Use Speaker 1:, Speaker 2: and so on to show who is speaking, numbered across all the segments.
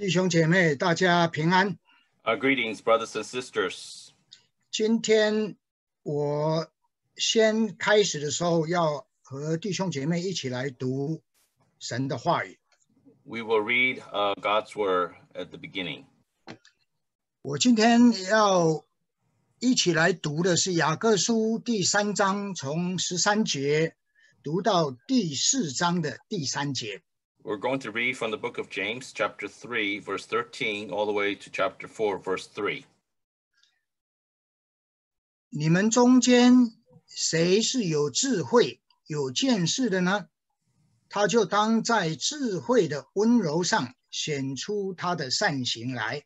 Speaker 1: 弟兄姐妹，大家平安。
Speaker 2: Uh, greetings, brothers and sisters.
Speaker 1: 今天我先开始的时候，要和弟兄姐妹一起来读神的话语。
Speaker 2: We will read uh, God's word at the beginning.
Speaker 1: 我今天要一起来读的是雅各书第三章，从十三节读到第四章的第三节。
Speaker 2: We're going to read from the book of James, chapter 3, verse 13, all the way to chapter 4, verse 3.
Speaker 1: 你们中间谁是有智慧、有见识的呢？他就当在智慧的温柔上显出他的善行来。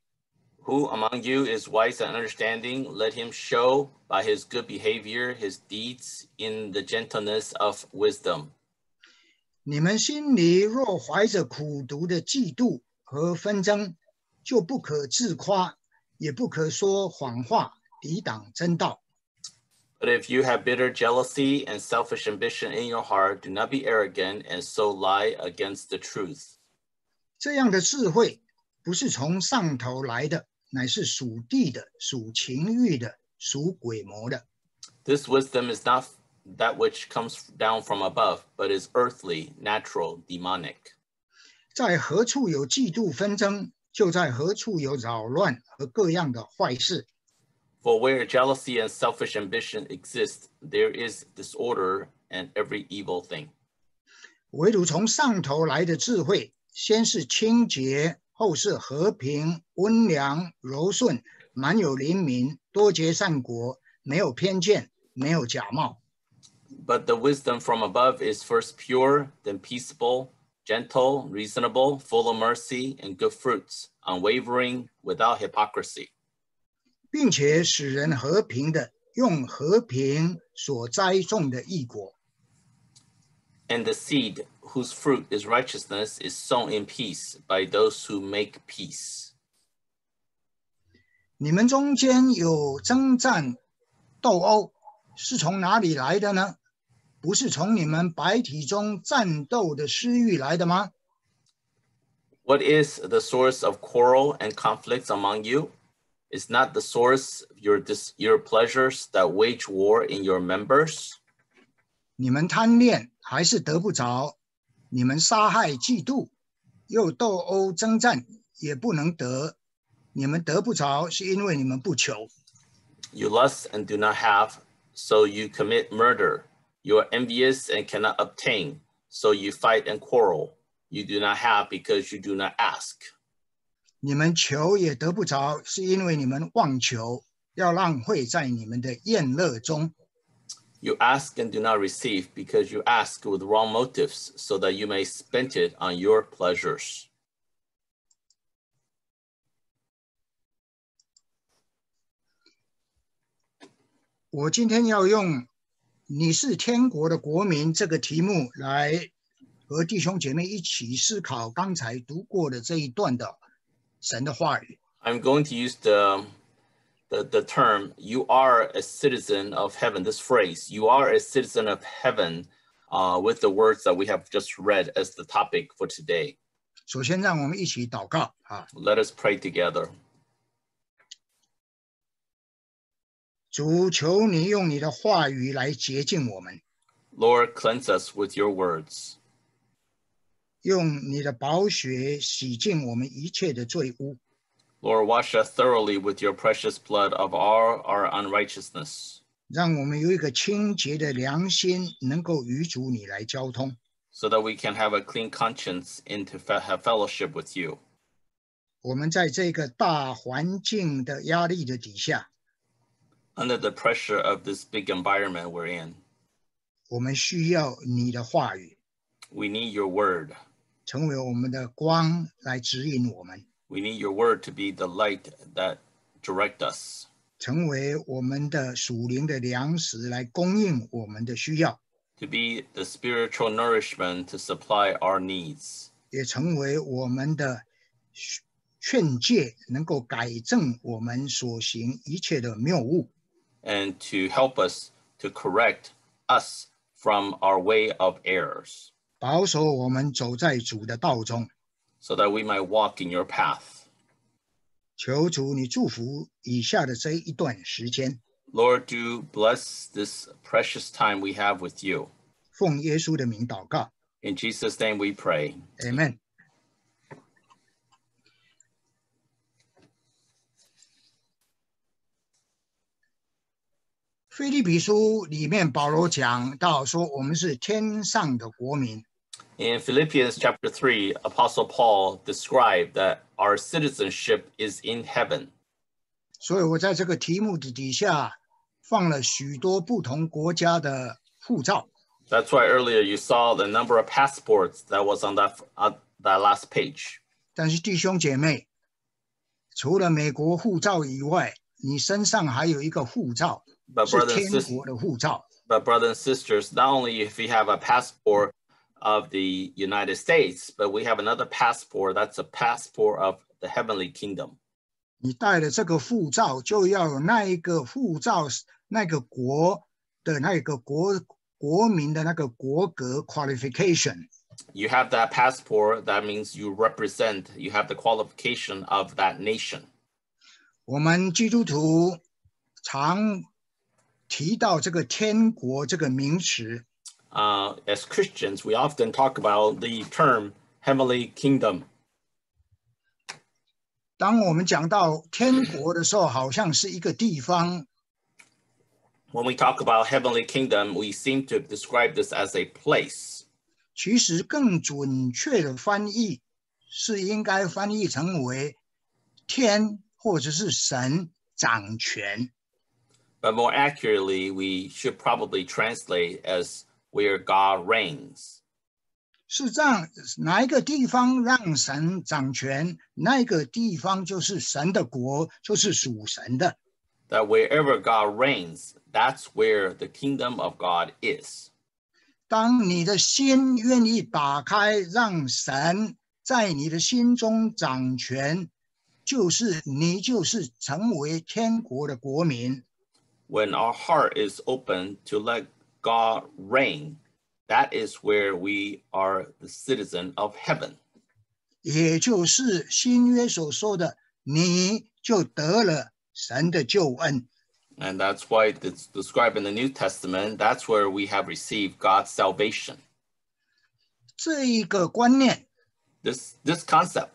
Speaker 2: Who among you is wise and understanding? Let him show by his good behavior his deeds in the gentleness of wisdom.
Speaker 1: 你们心里若怀着苦毒的嫉妒和纷争，就不可自夸，也不可说谎话，抵挡真道。
Speaker 2: But if you have bitter jealousy and selfish ambition in your heart, do not be arrogant and so lie against the truth.
Speaker 1: 这样的智慧不是从上头来的，乃是属地的、属情欲的、属鬼魔的。
Speaker 2: This wisdom is not that which comes down from above, but is earthly, natural, demonic.
Speaker 1: 在何处有嫉妒纷争，就在何处有扰乱和各样的坏事。
Speaker 2: For where jealousy and selfish ambition exist, there is disorder and every evil thing.
Speaker 1: 唯独从上头来的智慧，先是清洁，后是和平、温良、柔顺，满有灵敏，多结善果，没有偏见，没有假冒。
Speaker 2: But the wisdom from above is first pure, then peaceable, gentle, reasonable, full of mercy and good fruits, unwavering, without hypocrisy.
Speaker 1: 并且使人和平的用和平所栽种的异果。
Speaker 2: And the seed whose fruit is righteousness is sown in peace by those who make peace.
Speaker 1: 你们中间有征战、斗殴，是从哪里来的呢？ 不是从你们白体中战斗的私欲来的吗？
Speaker 2: What is the source of quarrel and conflicts among you? Is not the source your dis- your pleasures that wage war in your members?
Speaker 1: 你们贪恋还是得不着？你们杀害、嫉妒，又斗殴征战，也不能得。你们得不着，是因为你们不求。
Speaker 2: You lust and do not have, so you commit murder. You are envious and cannot obtain, so you fight and quarrel. You do not have because you do not ask.
Speaker 1: 你们求也得不着，是因为你们妄求，要浪费在你们的宴乐中。
Speaker 2: You ask and do not receive because you ask with wrong motives, so that you may spend it on your pleasures.
Speaker 1: 我今天要用“ 你是天国的国民”这个题目来和弟兄姐妹一起思考刚才读过的这一段的神的话语。
Speaker 2: I'm going to use the, the, the term, you are a citizen of heaven, this phrase, you are a citizen of heaven, uh, with the words that we have just read as the topic for today.
Speaker 1: 首先，让我们一起祷告啊
Speaker 2: ！Let us pray together.
Speaker 1: 主，求你用你的话语来洁净我们，
Speaker 2: Lord, cleanse us with your words.
Speaker 1: 用你的宝血洗净我们一切的罪污。
Speaker 2: Lord, wash us thoroughly with your precious blood of all our unrighteousness,
Speaker 1: 让我们有一个清洁的良心，能够与主你来交通。
Speaker 2: so that we can have a clean conscience and to fe- have fellowship with you.
Speaker 1: 我们在这个大环境的压力的底下，
Speaker 2: Under the pressure of this big environment we're in,
Speaker 1: 我们需要你的话语，
Speaker 2: we need your word.
Speaker 1: 成为我们的光来指引我们，
Speaker 2: We need your word to be the light that direct us,
Speaker 1: 成为我们的属灵的粮食来供应我们的需要，
Speaker 2: to be the spiritual nourishment to supply our needs,
Speaker 1: 也成为我们的劝诫，能够改正我们所行一切的谬误。
Speaker 2: and to help us to correct us from our way of errors,
Speaker 1: 保守我们走在主的道中，
Speaker 2: so that we might walk in your path.
Speaker 1: 求主你祝福以下的这一段时间，
Speaker 2: Lord, do bless this precious time we have with you.
Speaker 1: 奉耶稣的名祷告
Speaker 2: In Jesus' name we pray.
Speaker 1: ，Amen。 菲利比书里面，保罗讲到说，我们是天上的国民，
Speaker 2: In Philippians chapter 3, Apostle Paul described that our citizenship is in heaven.
Speaker 1: 所以我在这个题目的底下放了许多不同国家的护照。
Speaker 2: That's why earlier you saw the number of passports that was on that, on that last page.
Speaker 1: 但是弟兄姐妹，除了美国护照以外，你身上还有一个护照，
Speaker 2: But
Speaker 1: 是
Speaker 2: brothers
Speaker 1: 天
Speaker 2: and, sis-
Speaker 1: 国的护照。
Speaker 2: but brothers and sisters, not only if we have a passport of the United States, but we have another passport that's a passport of the heavenly kingdom.
Speaker 1: 你带了这个护照，就要有那一个护照那个国的那个国国民的那个国格 qualification。
Speaker 2: You have that passport, that means you represent, you have the qualification of that nation.
Speaker 1: 我们基督徒常 提到这个天国这个名词
Speaker 2: ，Uh, as Christians, we often talk about the term heavenly kingdom.
Speaker 1: 当我们讲到天国的时候，好像是一个地方
Speaker 2: ，When we talk about heavenly kingdom, we seem to describe this as a place.
Speaker 1: 其实更准确的翻译是应该翻译成为天或者是神掌权。
Speaker 2: But more accurately, we should probably translate as where God reigns.
Speaker 1: 是这样，哪一个地方让神掌权，那个地方就是神的国，就是属神的。
Speaker 2: That wherever God reigns, that's where the kingdom of God is.
Speaker 1: 当你的心愿意打开，让神在你的心中掌权，就是你就是成为天国的国民。
Speaker 2: When our heart is open to let God reign, that is where we are the citizen of heaven.
Speaker 1: 也就是新约所说的，你就得了神的救恩。
Speaker 2: And that's why it's described in the New Testament. That's where we have received God's salvation.
Speaker 1: 这一个观念
Speaker 2: This this concept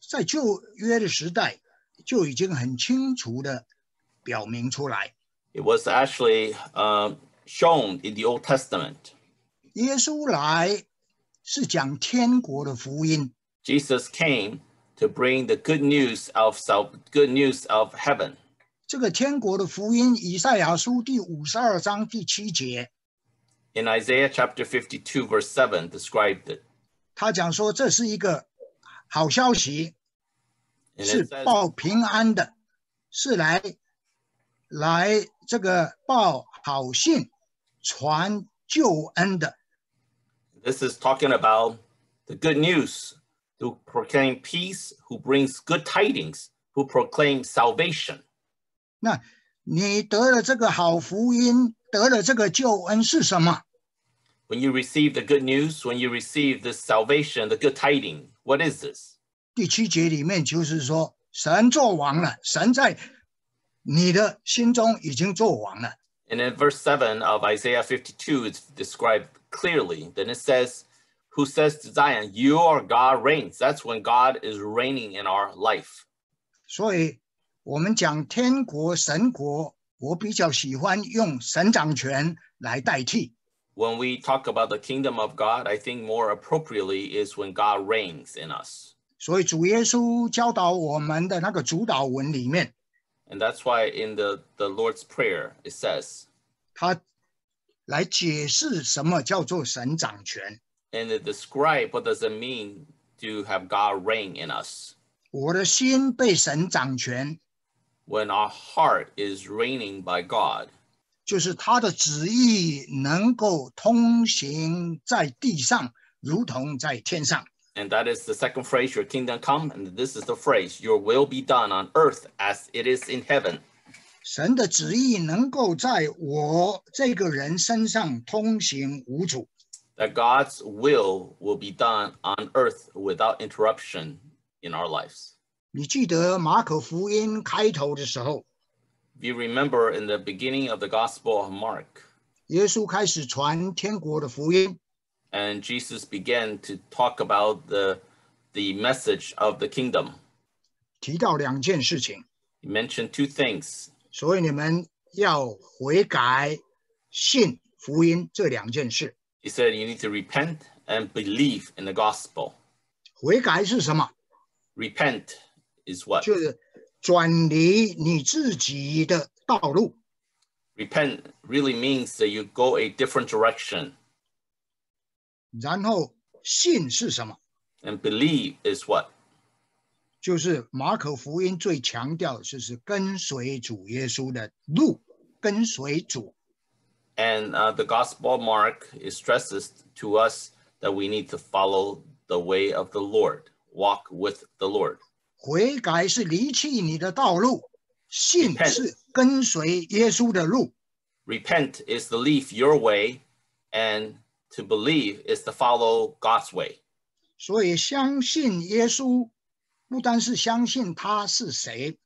Speaker 1: 在旧约的时代就已经很清楚的表明出来。
Speaker 2: it was actually um, shown in the Old Testament.
Speaker 1: 耶稣来是讲天国的福音，
Speaker 2: Jesus came to bring the good news of sal- good news of heaven.
Speaker 1: 这个天国的福音，以赛亚书第五十二章第七节，
Speaker 2: In Isaiah chapter 52, verse 7, described it.
Speaker 1: 他讲说这是一个好消息，
Speaker 2: And
Speaker 1: 是
Speaker 2: it says,
Speaker 1: 报平安的，是来 来这个报好信、传救恩的。
Speaker 2: this is talking about the good news, who proclaim peace, who brings good tidings, who proclaim salvation.
Speaker 1: 那你得了这个好福音，得了这个救恩是什么
Speaker 2: ？When you receive the good news, when you receive this salvation, the good tiding, what is this?
Speaker 1: 第七节里面就是说，神做王了，神在 你的心中已经做王了。
Speaker 2: And in verse 7 of Isaiah 52, it's described clearly. Then it says, Who says to Zion, Your God reigns? That's when God is reigning in our life.
Speaker 1: 所以，我们讲天国、神国，我比较喜欢用神掌权来代替。
Speaker 2: When we talk about the kingdom of God, I think more appropriately is when God reigns in us.
Speaker 1: 所以，主耶稣教导我们的那个主导文里面，
Speaker 2: And that's why in the, the Lord's Prayer, it says,
Speaker 1: 他来解释什么叫做神掌权。
Speaker 2: and it describe what does it mean to have God reign in us.
Speaker 1: 我的心被神掌权，
Speaker 2: When our heart is reigning by God,
Speaker 1: 就是他的旨意能够通行在地上，如同在天上。
Speaker 2: And that is the second phrase, your kingdom come. And this is the phrase, your will be done on earth as it is in heaven.
Speaker 1: 神的旨意能够在我这个人身上通行无阻。
Speaker 2: that God's will will be done on earth without interruption in our lives.
Speaker 1: 你记得马可福音开头的时候，
Speaker 2: If you remember in the beginning of the Gospel of Mark,
Speaker 1: 耶稣开始传天国的福音，
Speaker 2: and Jesus began to talk about the the message of the kingdom.
Speaker 1: 提到两件事情，
Speaker 2: He mentioned two things.
Speaker 1: 所以你们要悔改、信福音这两件事。
Speaker 2: He said you need to repent and believe in the gospel.
Speaker 1: 悔改是什么？
Speaker 2: Repent is what?
Speaker 1: 就是转离你自己的道路，
Speaker 2: Repent really means that you go a different direction.
Speaker 1: 然后信是什么？
Speaker 2: And believe is what?
Speaker 1: 就是马可福音最强调，就是跟随主耶稣的路，跟随主。
Speaker 2: And uh, the Gospel of Mark it stresses to us that we need to follow the way of the Lord, walk with the Lord.
Speaker 1: 悔改是离弃你的道路，信
Speaker 2: Repent
Speaker 1: 是跟随耶稣的路。
Speaker 2: Repent is to leave your way, and to believe is to follow God's way.
Speaker 1: 所以相信耶稣，不单是相信他是谁，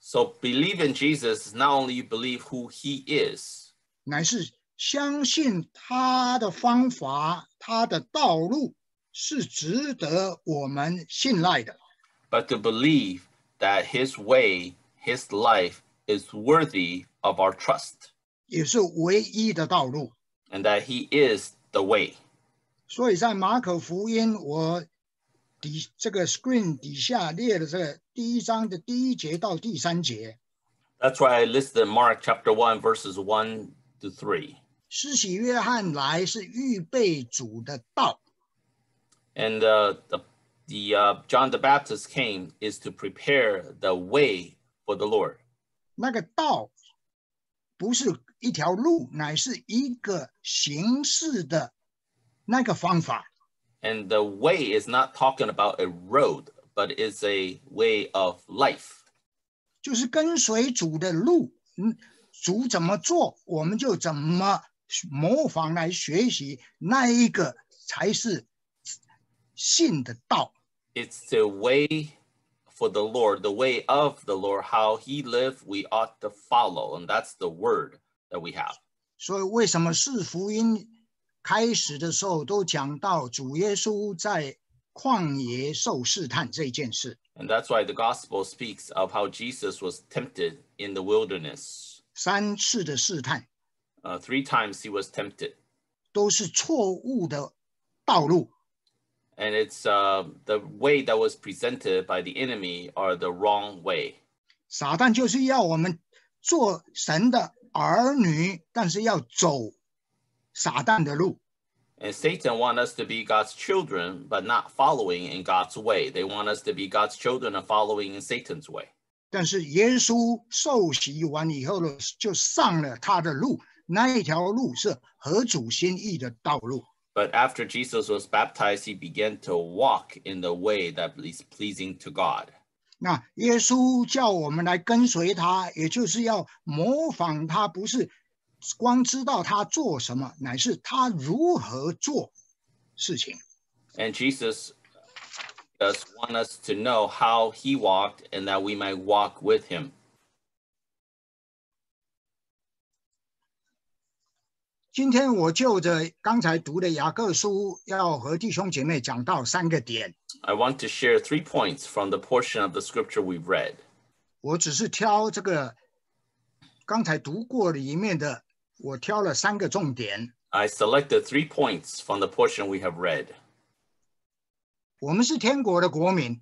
Speaker 2: So believe in Jesus is not only you believe who he is,
Speaker 1: 乃是相信他的方法、他的道路是值得我们信赖的。
Speaker 2: but to believe that his way, his life is worthy of our trust,
Speaker 1: 也是唯一的道路。
Speaker 2: and that he is the way.
Speaker 1: 所以在马可福音，我底这个 screen 底下列的这个第一章的第一节到第三节，
Speaker 2: That's why I listed Mark chapter 1, verses 1 to 3.
Speaker 1: 施洗约翰来是预备主的道，
Speaker 2: And uh, the, the uh, John the Baptist came is to prepare the way for the Lord.
Speaker 1: 那个道 不是一条路，乃是一个形式的那个方法。
Speaker 2: And the way is not talking about a road, but is a way of life.
Speaker 1: 就是跟随主的路，嗯，主怎么做，我们就怎么模仿来学习，那一个才是信的道。
Speaker 2: It's the way for the Lord, the way of the Lord, how he lived, we ought to follow. And that's the word that we have.
Speaker 1: 所以，为什么四福音开始的时候都讲到主耶稣在旷野受试探这件事？
Speaker 2: And that's why the gospel speaks of how Jesus was tempted in the wilderness.
Speaker 1: 三次的试探
Speaker 2: Uh, three times he was tempted.
Speaker 1: 都是错误的道路，
Speaker 2: And it's uh, the way that was presented by the enemy are the wrong way.
Speaker 1: 撒旦就是要我们做神的儿女，但是要走撒旦的路。
Speaker 2: And Satan want us to be God's children, but not following in God's way. They want us to be God's children and following in Satan's way.
Speaker 1: 但是耶稣受洗完以后呢，就上了他的路，那一条路是合主心意的道路。
Speaker 2: But after Jesus was baptized, he began to walk in the way that is pleasing to God.
Speaker 1: 那耶稣叫我们来跟随他，也就是要模仿他，不是光知道他做什么，乃是他如何做事情。
Speaker 2: And Jesus does want us to know how he walked and that we might walk with him.
Speaker 1: 今天我就着刚才读的雅各书，要和弟兄姐妹讲到三个点。
Speaker 2: I want to share three points from the portion of the scripture we've read.
Speaker 1: 我只是挑这个刚才读过里面的，我挑了三个重点。
Speaker 2: I selected three points from the portion we have read.
Speaker 1: 我们是天国的国民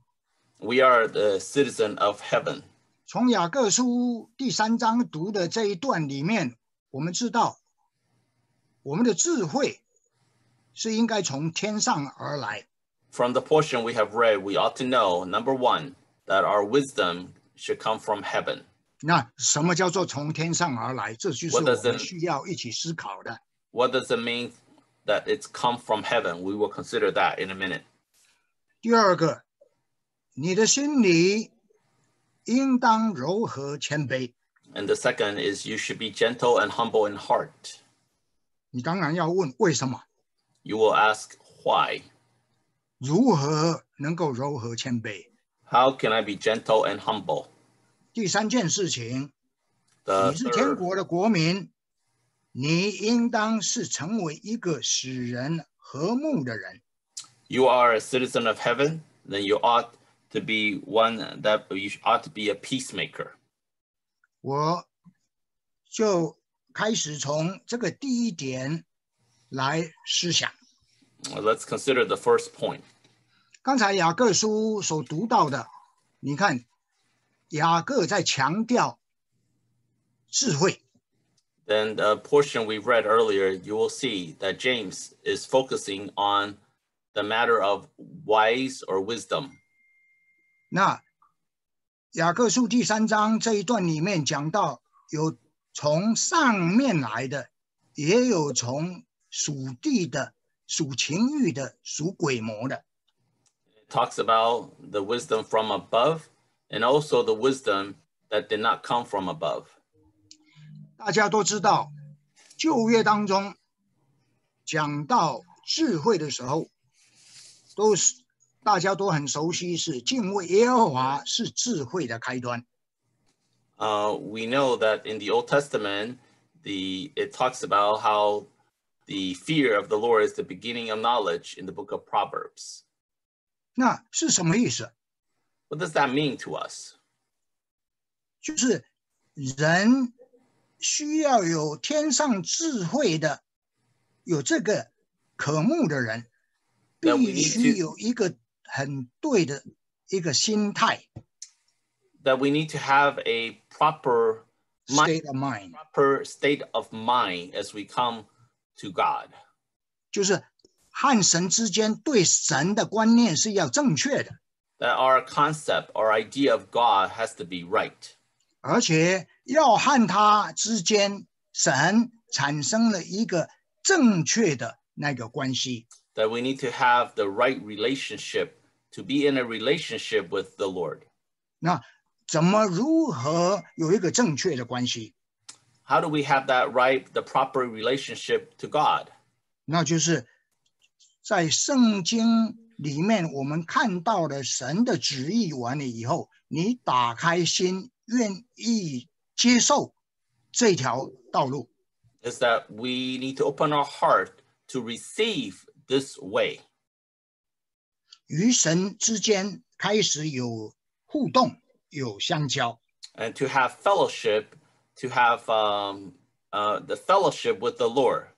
Speaker 2: ，We are the citizen of heaven.
Speaker 1: 从雅各书第三章读的这一段里面，我们知道我们的智慧是应该从天上而来。
Speaker 2: From the portion we have read, we ought to know number one, that our wisdom should come from heaven.
Speaker 1: 那什么叫做从天上而来？这就是我
Speaker 2: What does
Speaker 1: 们
Speaker 2: it-
Speaker 1: 需要一起思考的。
Speaker 2: What does it mean that it's come from heaven? We will consider that in a minute.
Speaker 1: 第二个，你的心里应当柔和谦卑。
Speaker 2: And the second is you should be gentle and humble in heart.
Speaker 1: 你当然要问为什么？
Speaker 2: You will ask why.
Speaker 1: 如何能够柔和谦卑？
Speaker 2: How can I be gentle and humble?
Speaker 1: 第三件事情，
Speaker 2: The
Speaker 1: 你是天
Speaker 2: third,
Speaker 1: 国的国民，你应当是成为一个使人和睦的人。
Speaker 2: you are a citizen of heaven, then you ought to be one that you ought to be a peacemaker.
Speaker 1: 我就 开始从这个第一点来思想。
Speaker 2: Let's consider the first point.
Speaker 1: 刚才雅各书所读到的，你看雅各在强调智慧
Speaker 2: ，Then the portion we read earlier, you will see that James is focusing on the matter of wise or wisdom.
Speaker 1: 那雅各书第三章这一段里面讲到，有从上面来的，也有从属地的、属情欲的、属鬼魔的。
Speaker 2: It talks about the wisdom from above and also the wisdom that did not come from above.
Speaker 1: 大家都知道，旧约当中讲到智慧的时候，都是大家都很熟悉，是敬畏耶和华是智慧的开端。
Speaker 2: Uh, we know that in the Old Testament, the it talks about how the fear of the Lord is the beginning of knowledge in the book of Proverbs.
Speaker 1: 那是什么意思？
Speaker 2: What does that mean to us?
Speaker 1: 就是人需要有天上智慧的，有这个渴慕的人，
Speaker 2: That we
Speaker 1: 必
Speaker 2: need
Speaker 1: 须
Speaker 2: to-
Speaker 1: 有一个很对的一个心态
Speaker 2: That we need to have a proper
Speaker 1: mind,（state of mind），
Speaker 2: proper state of mind as we come to God.
Speaker 1: 就是和神之间对神的观念是要正确的，
Speaker 2: That our concept, our idea of God has to be right.
Speaker 1: 而且要和他之间神产生了一个正确的那个关系。
Speaker 2: That we need to have the right relationship to be in a relationship with the Lord.
Speaker 1: 那 怎么如何有一个正确的关系
Speaker 2: ？How do we have that right, the proper relationship to God?
Speaker 1: 那就是在圣经里面我们看到了神的旨意完了以后，你打开心，愿意接受这条道路。
Speaker 2: Is that we need to open our heart to receive this way.
Speaker 1: 与神之间开始有互动，有相交。
Speaker 2: and to have fellowship, to have um, uh, the fellowship with the Lord.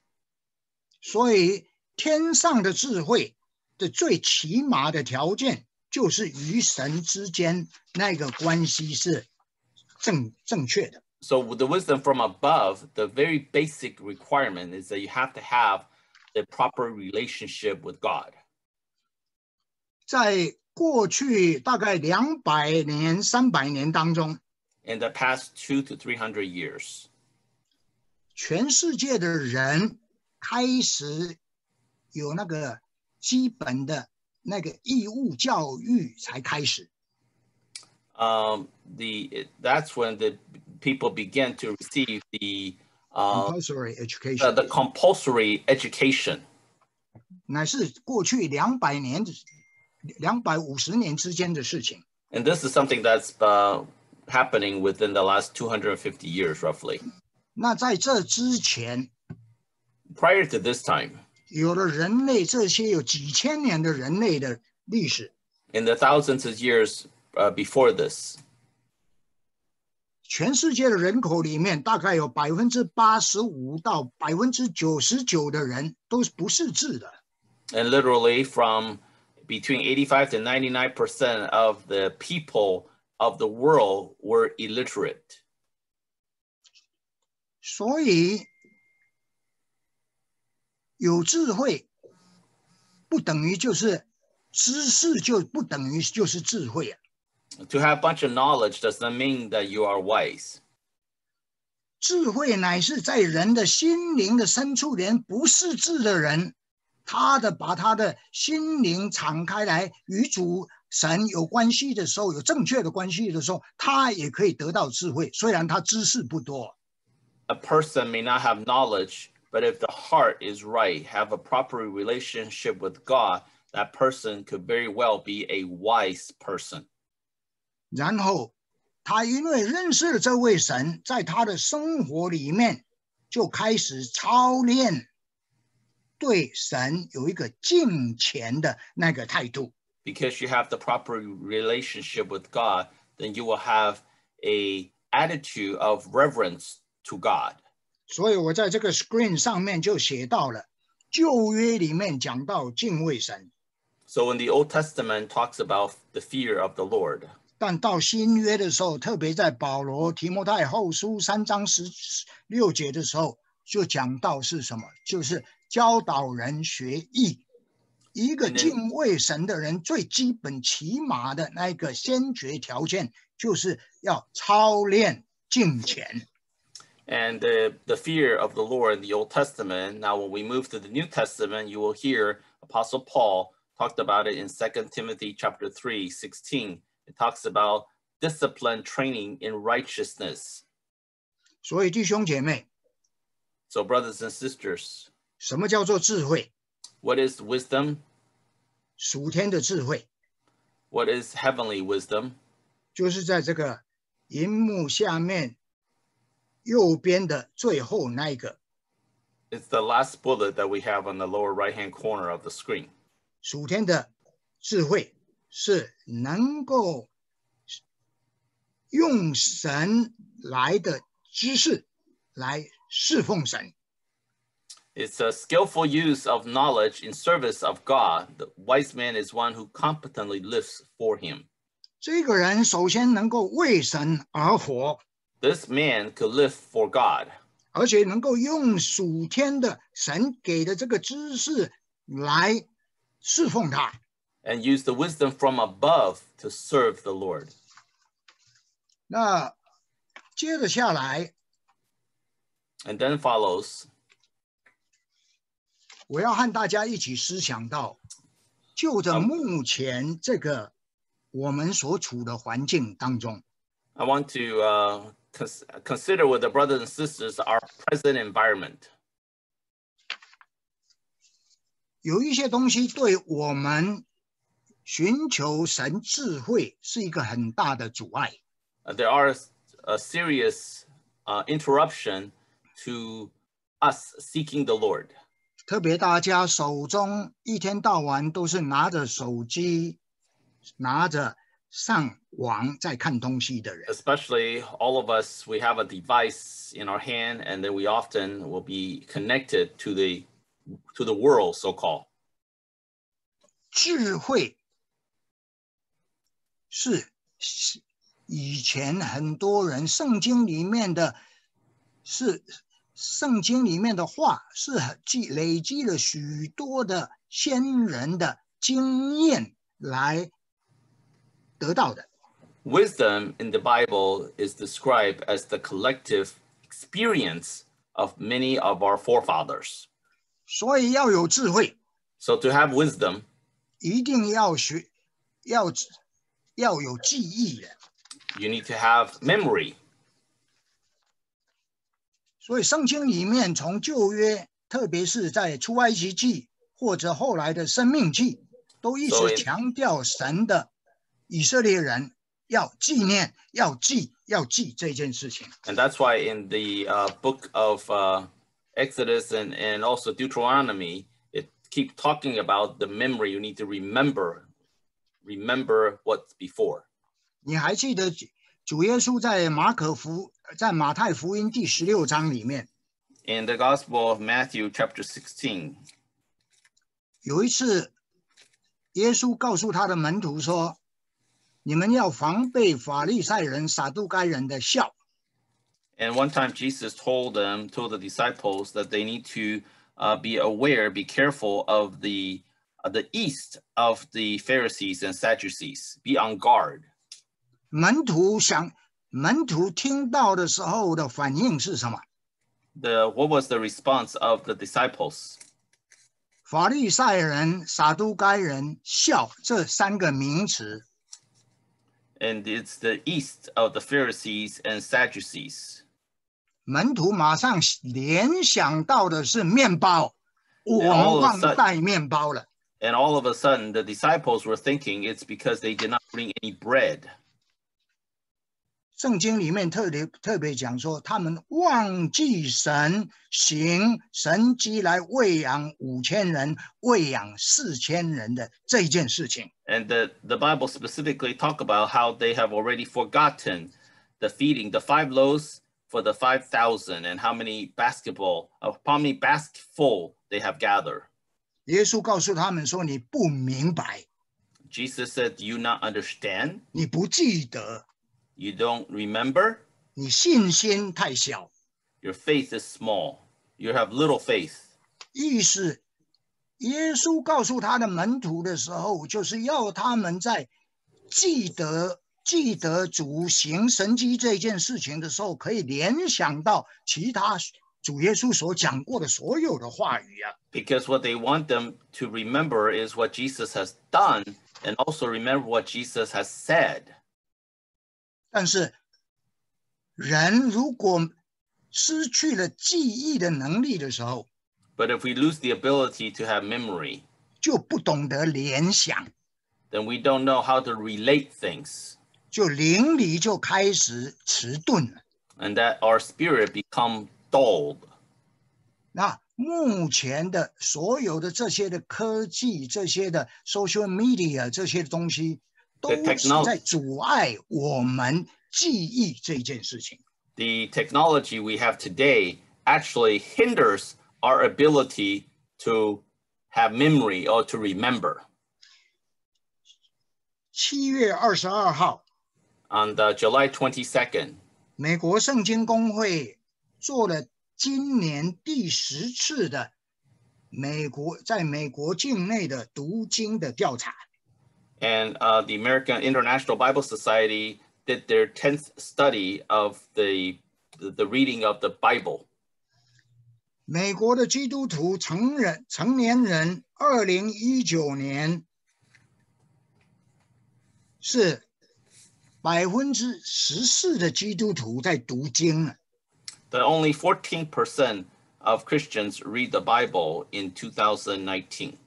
Speaker 1: 所以，天上的智慧的最起码的条件，就是与神之间那个关系是正正确的。
Speaker 2: So, with the wisdom from above, the very basic requirement is that you have to have the proper relationship with God.
Speaker 1: 在 过去大概两百年、三百年当中
Speaker 2: ，In the past two to three hundred years,
Speaker 1: 全世界的人开始有那个基本的那个义务教育才开始。
Speaker 2: um, the that's when the people began to receive the uh,
Speaker 1: compulsory
Speaker 2: the, education，the compulsory education.
Speaker 1: 乃是过去两百年、两百五十年之间的事情。
Speaker 2: And this is something that's uh, happening within the last 250 years, roughly.
Speaker 1: 那在这之前，
Speaker 2: Prior to this time,
Speaker 1: 有了人类这些有几千年的人类的历史，
Speaker 2: in the thousands of years uh, before this,
Speaker 1: 全世界的人口里面，大概有百分之八十五到百分之九十九的人都是不识字的。
Speaker 2: and literally from between 85 to 99 percent of the people of the world were illiterate.
Speaker 1: 所以有智慧不等于就是知识，就不等于就是智慧啊。
Speaker 2: To have a bunch of knowledge does not mean that you are wise.
Speaker 1: 智慧乃是在人的心灵的深处，连不识字的人， 他的把他的心灵敞开来，与主神有关系的时候，有正确的关系的时候，他也可以得到智慧。虽然他知识不多
Speaker 2: ，A person may not have knowledge, But if the heart is right, have a proper relationship with God, that person could very well be a wise person.
Speaker 1: 然后他因为认识了这位神，在他的生活里面就开始操练对神有一个敬虔的那个态度。
Speaker 2: Because you have the proper relationship with God, then you will have a attitude of reverence to God.
Speaker 1: 所以我在这个 screen 上面就写到了旧约里面讲到敬畏神，
Speaker 2: So when the Old Testament talks about the fear of the Lord,
Speaker 1: 但到新约的时候，特别在保罗提摩太后书三章十六节的时候，就讲到是什么，就是 教导人学艺。一个
Speaker 2: 嗯
Speaker 1: 敬畏神的人，最基本起码的那个先决条件，就是要操练敬虔。
Speaker 2: and the, the fear of the Lord in the Old Testament. Now, when we move to the New Testament, you will hear Apostle Paul talked about it in 2 Timothy chapter 3, 16. It talks about discipline training in righteousness.
Speaker 1: 所以弟兄姐妹，
Speaker 2: So, brothers and sisters,
Speaker 1: 什么叫做智慧
Speaker 2: ？what is wisdom?
Speaker 1: 属天的智慧
Speaker 2: ，What is heavenly wisdom?
Speaker 1: 就是在这个荧幕下面右边的最后那一个
Speaker 2: It's the last bullet that we have on the lower right hand corner of the screen.
Speaker 1: 属天的智慧，是能够用神来的知识来侍奉神。
Speaker 2: It's a skillful use of knowledge in service of God. The wise man is one who competently lives for him.
Speaker 1: 这个人首先能够为神而活，
Speaker 2: This man could live for God,
Speaker 1: 而且能够用属天的神给的这个知识来侍奉他。
Speaker 2: and use the wisdom from above to serve the Lord.
Speaker 1: 那接着下来，
Speaker 2: And then follows
Speaker 1: 我要和大家一起思想到，就着
Speaker 2: 好
Speaker 1: 目前这个我们所处的环境当中，
Speaker 2: I want to uh, cons- consider with the brothers and sisters our present environment.
Speaker 1: 有一些东西对我们寻求神智慧是一个很大的阻碍。
Speaker 2: Uh, there are a serious uh, interruption to us seeking the Lord.
Speaker 1: 特别大家手中一天到晚都是拿着手机、拿着上网在看东西的人
Speaker 2: ，Especially all of us, we have a device in our hand, and then we often will be connected to the to the world, so called.
Speaker 1: 智慧是是以前很多人圣经里面的，是圣经里面的话是很积累积了许多的先人的经验来得到的。
Speaker 2: Wisdom in the Bible is described as the collective experience of many of our forefathers.
Speaker 1: 所以要有智慧
Speaker 2: ，So to have wisdom,
Speaker 1: 一定要学，要要有记忆的。
Speaker 2: you need to have memory.
Speaker 1: 所以圣经里面从旧约，特别是在出埃及记或者后来的生命记，都一直强调神的以色列人要纪念、要记、要记这件事情。
Speaker 2: And that's why in the uh, book of uh, Exodus and, and also Deuteronomy, it keep talking about the memory. You need to remember, remember what's before.
Speaker 1: 你还记得主主耶稣在马可福在马太福音第十六章里面
Speaker 2: In the Gospel of Matthew, chapter 16,
Speaker 1: 有一次，耶稣告诉他的门徒说：“你们要防备法利赛人、撒杜该人的笑。”
Speaker 2: And one time Jesus told them, told the disciples that they need to uh, be aware, be careful of the uh, the east of the Pharisees and Sadducees. Be on guard.
Speaker 1: 门徒想，门徒听到的时候的反应是什么
Speaker 2: ？The what was the response of the disciples?
Speaker 1: 法利赛人、撒都该人、笑这三个名词
Speaker 2: ，And it's the east of the Pharisees and Sadducees.
Speaker 1: 门徒马上联想到的是面包，我们忘带面包了。
Speaker 2: And all of a sudden, the disciples were thinking it's because they did not bring any bread.
Speaker 1: 圣经里面特别特别讲说，他们忘记神行神迹来喂养五千人、喂养四千人的这件事情。
Speaker 2: And the, the Bible specifically talk about how they have already forgotten the feeding, the five loaves for the five thousand and how many basketball, uh, how many basketful they have gathered.
Speaker 1: 耶稣告诉他们说：“你不明白
Speaker 2: ，Jesus said, you not understand?
Speaker 1: 你不记得，
Speaker 2: You don't remember?
Speaker 1: 你信心太小。
Speaker 2: Your faith is small. You have little faith.
Speaker 1: ”意思，耶稣告诉他的门徒的时候，就是要他们在记得记得主行神迹这件事情的时候，可以联想到其他主耶稣所讲过的所有的话语啊。
Speaker 2: Because what they want them to remember is what Jesus has done and also remember what Jesus has said.
Speaker 1: 但是，人如果失去了记忆的能力的时候
Speaker 2: ，But if we lose the ability to have memory,
Speaker 1: 就不懂得联想
Speaker 2: ，then we don't know how to relate things
Speaker 1: 就灵里就开始迟钝了。
Speaker 2: and that our spirit become dulled.
Speaker 1: 那目前的所有的这些的科技、这些的 social media 这些东西，都在阻碍我们记忆这件事情。
Speaker 2: The technology we have today actually hinders our ability to have memory or to remember.
Speaker 1: 七月二十二号
Speaker 2: ，On the July 22nd,
Speaker 1: 美国圣经公会做了今年第十次的美国在美国境内的读经的调查。
Speaker 2: and uh, the American International Bible Society did their 10th study of the, the, the reading of the Bible.
Speaker 1: 美国的基督徒成人成年人，二零一九年是百分之十四的基督徒在读经了。
Speaker 2: That only 14% of Christians read the Bible in 2019.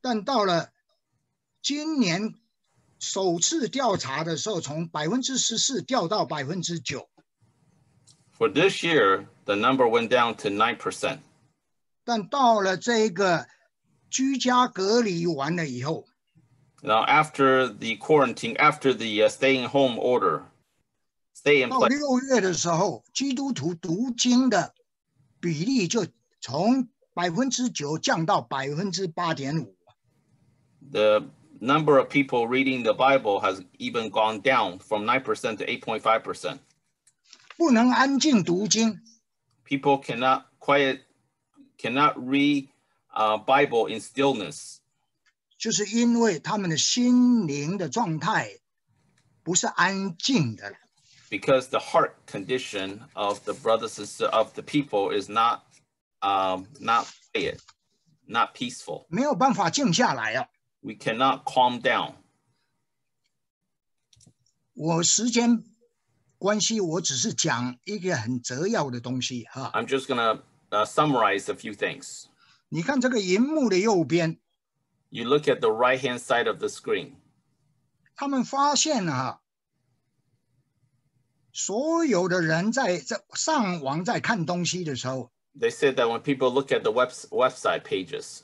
Speaker 1: 但到了 今年首次调查的时候，从百分之十四掉到百分之九。
Speaker 2: For this year, the number went down to 9%.
Speaker 1: 但到了这个居家隔离完了以后，
Speaker 2: Now, after the quarantine, after the uh, staying home order, stay in
Speaker 1: 到
Speaker 2: place,
Speaker 1: 六月的时候，基督徒读经的比例就从百分之九降到百分之八点五。
Speaker 2: the number of people reading the Bible has even gone down from 9% to 8.5%.
Speaker 1: 不能安静读经，
Speaker 2: people cannot quiet cannot read uh, bible in stillness
Speaker 1: 就是因为他们的心灵的状态不是安静的了。
Speaker 2: because the heart condition of the brothers and sisters of the people is not um, not quiet not peaceful
Speaker 1: 没有办法静下来啊！
Speaker 2: we cannot calm down
Speaker 1: 我时间关系，我只是讲一个很摘要的东西哈。
Speaker 2: i'm just gonna uh, summarize a few things
Speaker 1: 你看这个荧幕的右边，
Speaker 2: you look at the right hand side of the screen
Speaker 1: 他们发现啊，所有的人在在上网在看东西的时候，
Speaker 2: they said that when people look at the web, website pages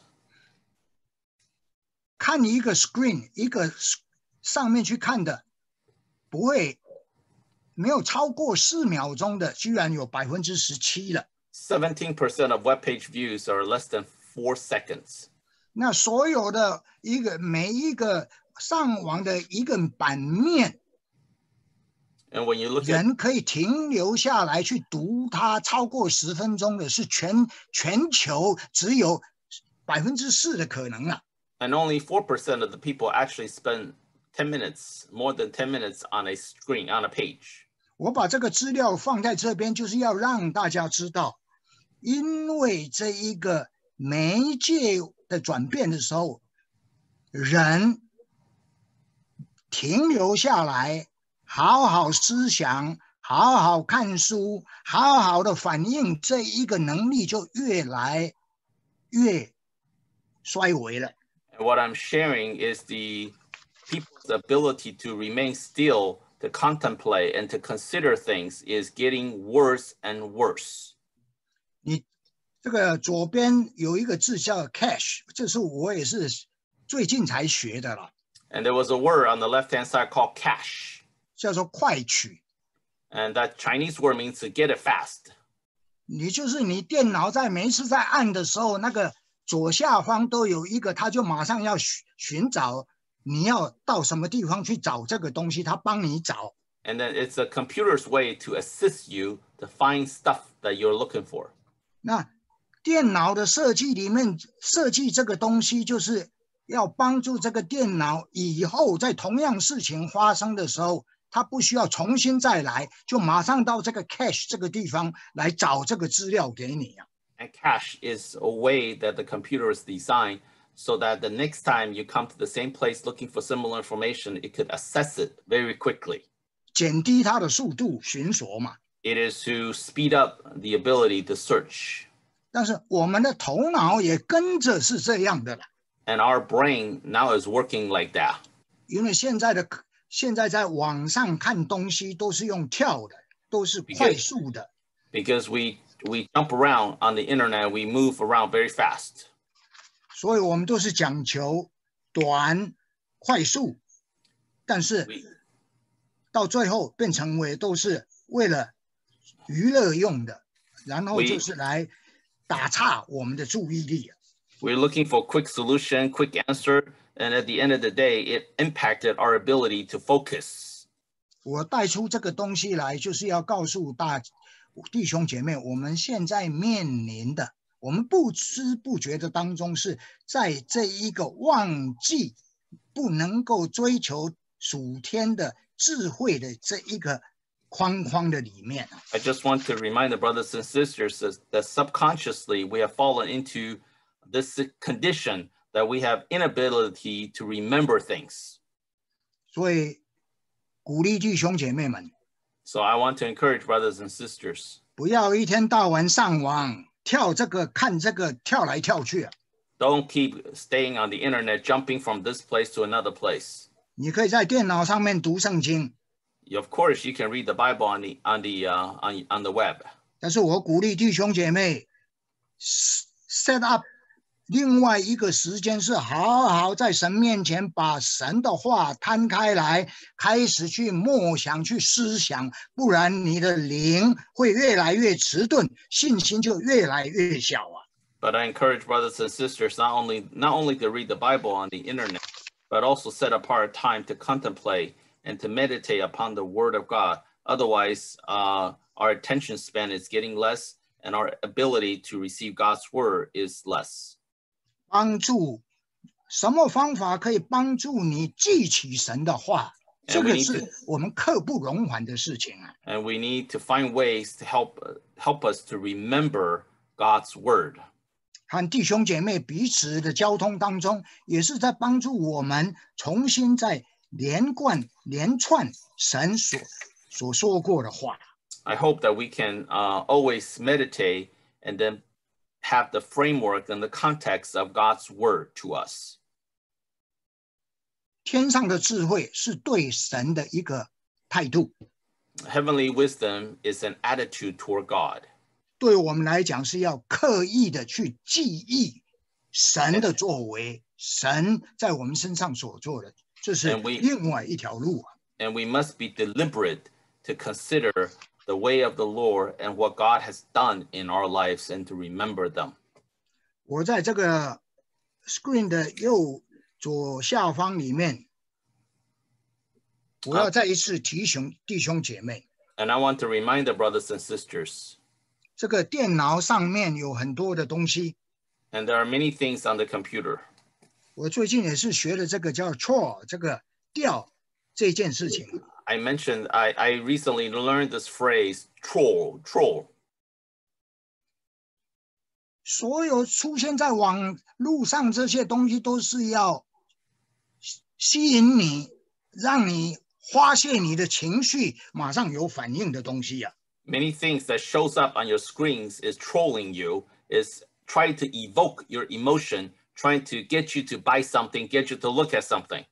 Speaker 1: 看你一个 screen 一个上面去看的，不会没有超过四秒钟的，居然有百分之十七了。
Speaker 2: Seventeen percent of web page views are less than four seconds
Speaker 1: 那所有的一个每一个上网的一个版面
Speaker 2: ，and when you look at
Speaker 1: 人可以停留下来去读它超过十分钟的，是全全球只有百分之四的可能啊。
Speaker 2: and only 4% of the people actually spend 10 minutes, more than 10 minutes on a screen, on a page.
Speaker 1: 我把这个资料放在这边，就是要让大家知道，因为这一个媒介的转变的时候，人停留下来，好好思想， 好好看书，好好的反应，这一个能力就越来越衰微了。
Speaker 2: and what I'm sharing is the people's ability to remain still, to contemplate and to consider things is getting worse and worse.
Speaker 1: 你这个左边有一个字叫 cache，这是我也是最近才学的了。
Speaker 2: And there was a word on the left-hand side called
Speaker 1: cache.
Speaker 2: and that Chinese word means to get it fast.
Speaker 1: 左下方都有一个，他就马上要寻寻找你要到什么地方去找这个东西，他帮你找。
Speaker 2: And then it's a computer's way to assist you to find stuff that you're looking for.
Speaker 1: 那电脑的设计里面设计这个东西，就是要帮助这个电脑以后在同样事情发生的时候，它不需要重新再来，就马上到这个 cache 这个地方来找这个资料给你啊。
Speaker 2: And cache is a way that the computer is designed so that the next time you come to the same place looking for similar information, it could assess it very quickly.
Speaker 1: 减低它的速度寻索嘛。
Speaker 2: It is to speed up the ability to search.
Speaker 1: 但是我们的头脑也跟着是这样的了，
Speaker 2: And our brain now is working like that
Speaker 1: 因为现在的现在在网上看东西都是用跳的，都是快速的，
Speaker 2: because we we jump around on the internet, we move around very fast.
Speaker 1: 所以我们都是讲求短、快速，但是
Speaker 2: We
Speaker 1: 到最后变成为都是为了娱乐用的，然后
Speaker 2: We-
Speaker 1: 就是来打岔我们的注意力。
Speaker 2: we're looking for quick solution, quick answer, and at the end of the day, it impacted our ability to focus.
Speaker 1: 我带出这个东西来，就是要告诉大 弟兄姐妹，我们现在面临的，我们不知不觉的当中，是在这一个忘记不能够追求属天的智慧的这一个框框的里面啊。
Speaker 2: I just want to remind the brothers and sisters that subconsciously we have fallen into this condition that we have inability to remember things.
Speaker 1: 所以鼓励弟兄姐妹们，
Speaker 2: So I want to encourage brothers and sisters
Speaker 1: 不要一天到晚上网跳这个看这个，跳来跳去啊。
Speaker 2: don't keep staying on the internet, jumping from this place to another place.
Speaker 1: 你可以在电脑上面读圣经，
Speaker 2: Of course, you can read the Bible on the on the uh, on on the web,
Speaker 1: 但是我鼓励弟兄姐妹 s- set up 另外一个时间，是好好在神面前把神的话摊开来，开始去默想、去思想，不然你的灵会越来越迟钝，信心就越来越小啊。
Speaker 2: But I encourage brothers and sisters not only not only to read the Bible on the internet, but also set apart time to contemplate and to meditate upon the Word of God. Otherwise, uh, our attention span is getting less, and our ability to receive God's Word is less.
Speaker 1: 帮助什么方法可以帮助你记起神的话？这个是我们刻不容缓的事情啊。
Speaker 2: and we need to find ways to help help us to remember God's Word.
Speaker 1: 和弟兄姐妹彼此的交通当中，也是在帮助我们重新在连贯、连串神所所说过的话。
Speaker 2: I hope that we can uh, always meditate and then have the framework and the context of God's word to us.
Speaker 1: 天上的智慧是对神的一个态度，
Speaker 2: Heavenly wisdom is an attitude toward God.
Speaker 1: 对我们来讲是要刻意的去记忆神的作为，神在我们身上所做的，这是
Speaker 2: And we-
Speaker 1: 另外一条路啊。
Speaker 2: And we must be deliberate to consider the way of the Lord and what God has done in our lives and to remember them.
Speaker 1: 我在这个 screen 的右左下方里面，我要再一次提醒弟兄姐妹，
Speaker 2: And I want to remind the brothers and sisters,
Speaker 1: 这个电脑上面有很多的东西。
Speaker 2: and there are many things on the computer.
Speaker 1: 我最近也是学的这个叫 troll 这个调这件事情。
Speaker 2: I mentioned I, I recently learned this phrase troll, troll.
Speaker 1: 所有出现在网路上这些东西，都是要吸吸引你，让你 发泄你的情绪，马上有反应的东西呀、
Speaker 2: Many things that shows up on your screens is trolling you, is trying to evoke your emotion, trying to get you to buy something, get you to look at something,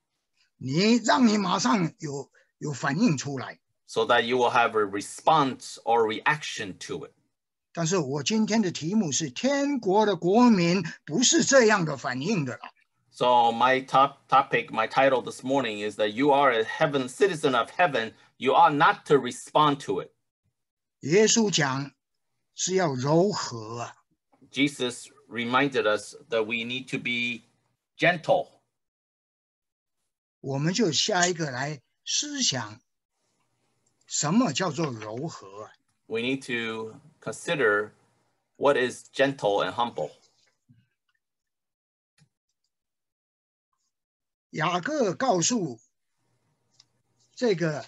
Speaker 1: 你让你马上有 有反应出来。
Speaker 2: so that you will have a response or reaction to it.
Speaker 1: 但是我今天的题目是：天国的国民不是这样的反应的了。
Speaker 2: So my top topic, my title this morning is that you are a heaven citizen of heaven. You ought not to respond to it.
Speaker 1: 耶稣讲是要柔和啊，
Speaker 2: Jesus reminded us that we need to be gentle.
Speaker 1: 我们就下一个来 思想，什么叫做柔和啊
Speaker 2: ？We need to consider what is gentle and humble.
Speaker 1: 雅各告诉这个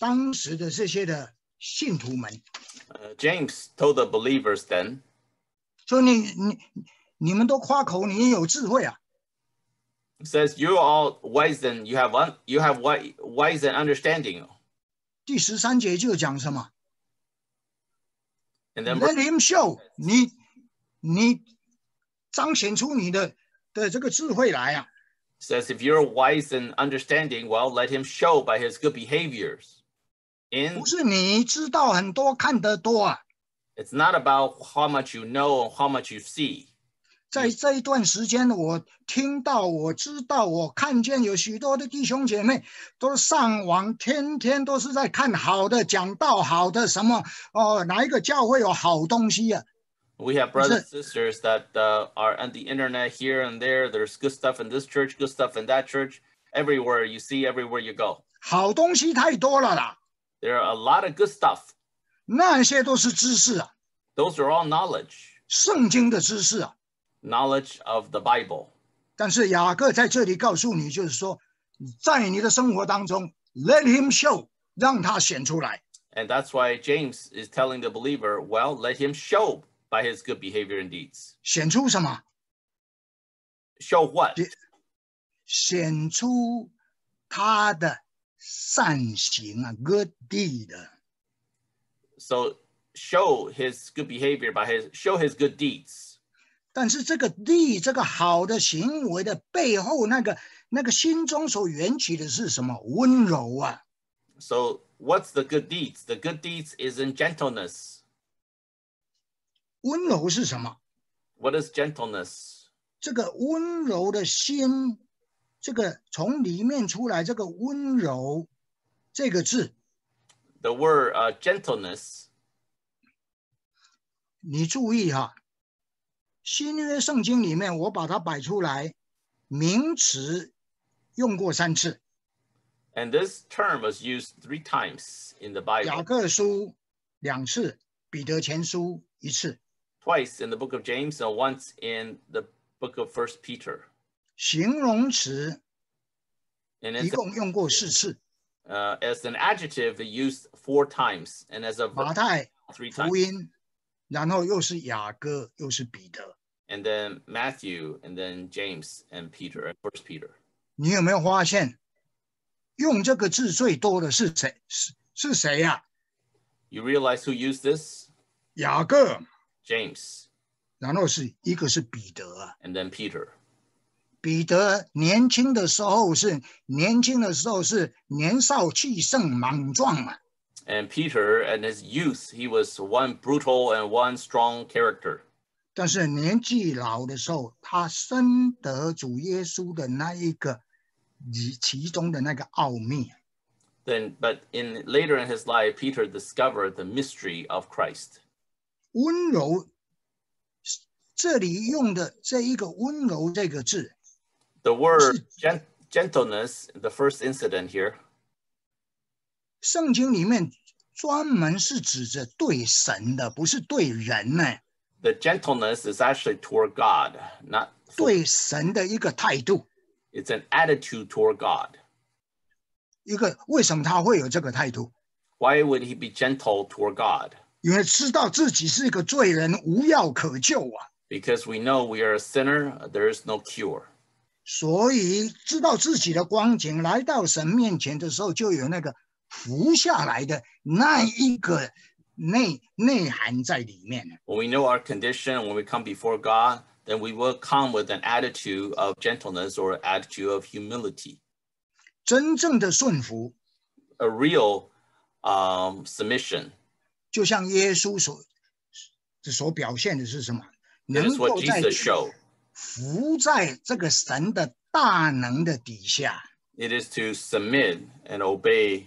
Speaker 1: 当时的这些的信徒们
Speaker 2: Uh, James told the believers then,
Speaker 1: 说你：“你你们都夸口你有智慧啊
Speaker 2: says, "You're all wise and you have un- you have wi- wise and understanding."
Speaker 1: 第十三节就讲什么
Speaker 2: And then
Speaker 1: ？Let him show 你你彰显出你的的这个智慧来啊！
Speaker 2: says, "If you're wise and understanding, well, let him show by his good behaviors." In
Speaker 1: 不是你知道很多看得多啊，
Speaker 2: it's not about how much you know and how much you see.
Speaker 1: 在这一段时间，我听到、我知道、我看见有许多的弟兄姐妹都上网，天天都是在看好的讲道，好的什么哦，哪一个教会有好东西啊
Speaker 2: ？We have brothers and sisters that uh, are on the internet here and there. There's good stuff in this church, good stuff in that church. Everywhere you see, everywhere you go.
Speaker 1: 好东西太多了啦
Speaker 2: ，There are a lot of good stuff.
Speaker 1: 那些都是知识啊
Speaker 2: ，Those are all knowledge,
Speaker 1: 圣经的知识啊。
Speaker 2: knowledge of the Bible.
Speaker 1: 但是雅各在这里告诉你，就是说，在你的生活当中，Let him show，让他显出来。
Speaker 2: And that's why James is telling the believer, well, let him show by his good behavior and deeds.
Speaker 1: 显出什么？
Speaker 2: Show what?
Speaker 1: 显出他的善行啊，good deed。
Speaker 2: So show his good behavior by his show his good deeds.
Speaker 1: 但是这个 deed 这个好的行为的背后，那个那个心中所缘起的是什么？温柔啊
Speaker 2: ！So what's the good deeds? The good deeds is in gentleness.
Speaker 1: 温柔是什么
Speaker 2: ？What is gentleness?
Speaker 1: 这个温柔的心，这个从里面出来，这个温柔这个字
Speaker 2: ，The word uh, gentleness.
Speaker 1: 你注意哈、新约圣经里面我把它摆出来，名词用过三次，
Speaker 2: And this term was used three times in the
Speaker 1: 雅
Speaker 2: Bible.
Speaker 1: 各书两次，彼得前书一次，
Speaker 2: Twice in the book of James and once in the book of First Peter.
Speaker 1: 形容词
Speaker 2: And
Speaker 1: 一
Speaker 2: it's,
Speaker 1: 共用过四次，
Speaker 2: uh, as an adjective, it used four times, and as a
Speaker 1: 马
Speaker 2: verb,
Speaker 1: 太
Speaker 2: three
Speaker 1: 福
Speaker 2: times.
Speaker 1: 音，然后又是雅各，又是彼得。
Speaker 2: And then Matthew, and then James and Peter, and First Peter.
Speaker 1: 你有没有发现，用这个字最多的是谁？是是谁呀、
Speaker 2: You realize who used this?
Speaker 1: 雅各
Speaker 2: ，James,
Speaker 1: 然后是一个是彼得啊。
Speaker 2: and then Peter.
Speaker 1: 彼得年轻的时候是年轻的时候是年少气盛莽撞嘛，
Speaker 2: And Peter, and his youth, he was one brutal and one strong character.
Speaker 1: 但是年纪老的时候，他深得主耶稣的那一个其其中的那个奥秘。
Speaker 2: Then, but in later in his life, Peter discovered the mystery of Christ.
Speaker 1: 温柔，这里用的这一个温柔这个字，
Speaker 2: The word gent- gentleness, the first incident here,
Speaker 1: 圣经里面专门是指着对神的，不是对人呢
Speaker 2: ，the gentleness is actually toward God, not
Speaker 1: 对神的一个态度。
Speaker 2: it's an attitude toward God.
Speaker 1: 一个为什么他会有这个态度
Speaker 2: ？Why would he be gentle toward God?
Speaker 1: 因为知道自己是一个罪人，无药可救啊。
Speaker 2: Because we know we are a sinner, there is no cure.
Speaker 1: 所以知道自己的光景，来到神面前的时候，就有那个服下来的那一个内内涵在里面了。
Speaker 2: When we know our condition, when we come before God, then we will come with an attitude of gentleness or attitude of humility,
Speaker 1: 真正的顺服
Speaker 2: ，a real um, submission.
Speaker 1: 就像耶稣所所表现的是什么？能够在.服在这个神的大能的底下
Speaker 2: ，It is to submit and obey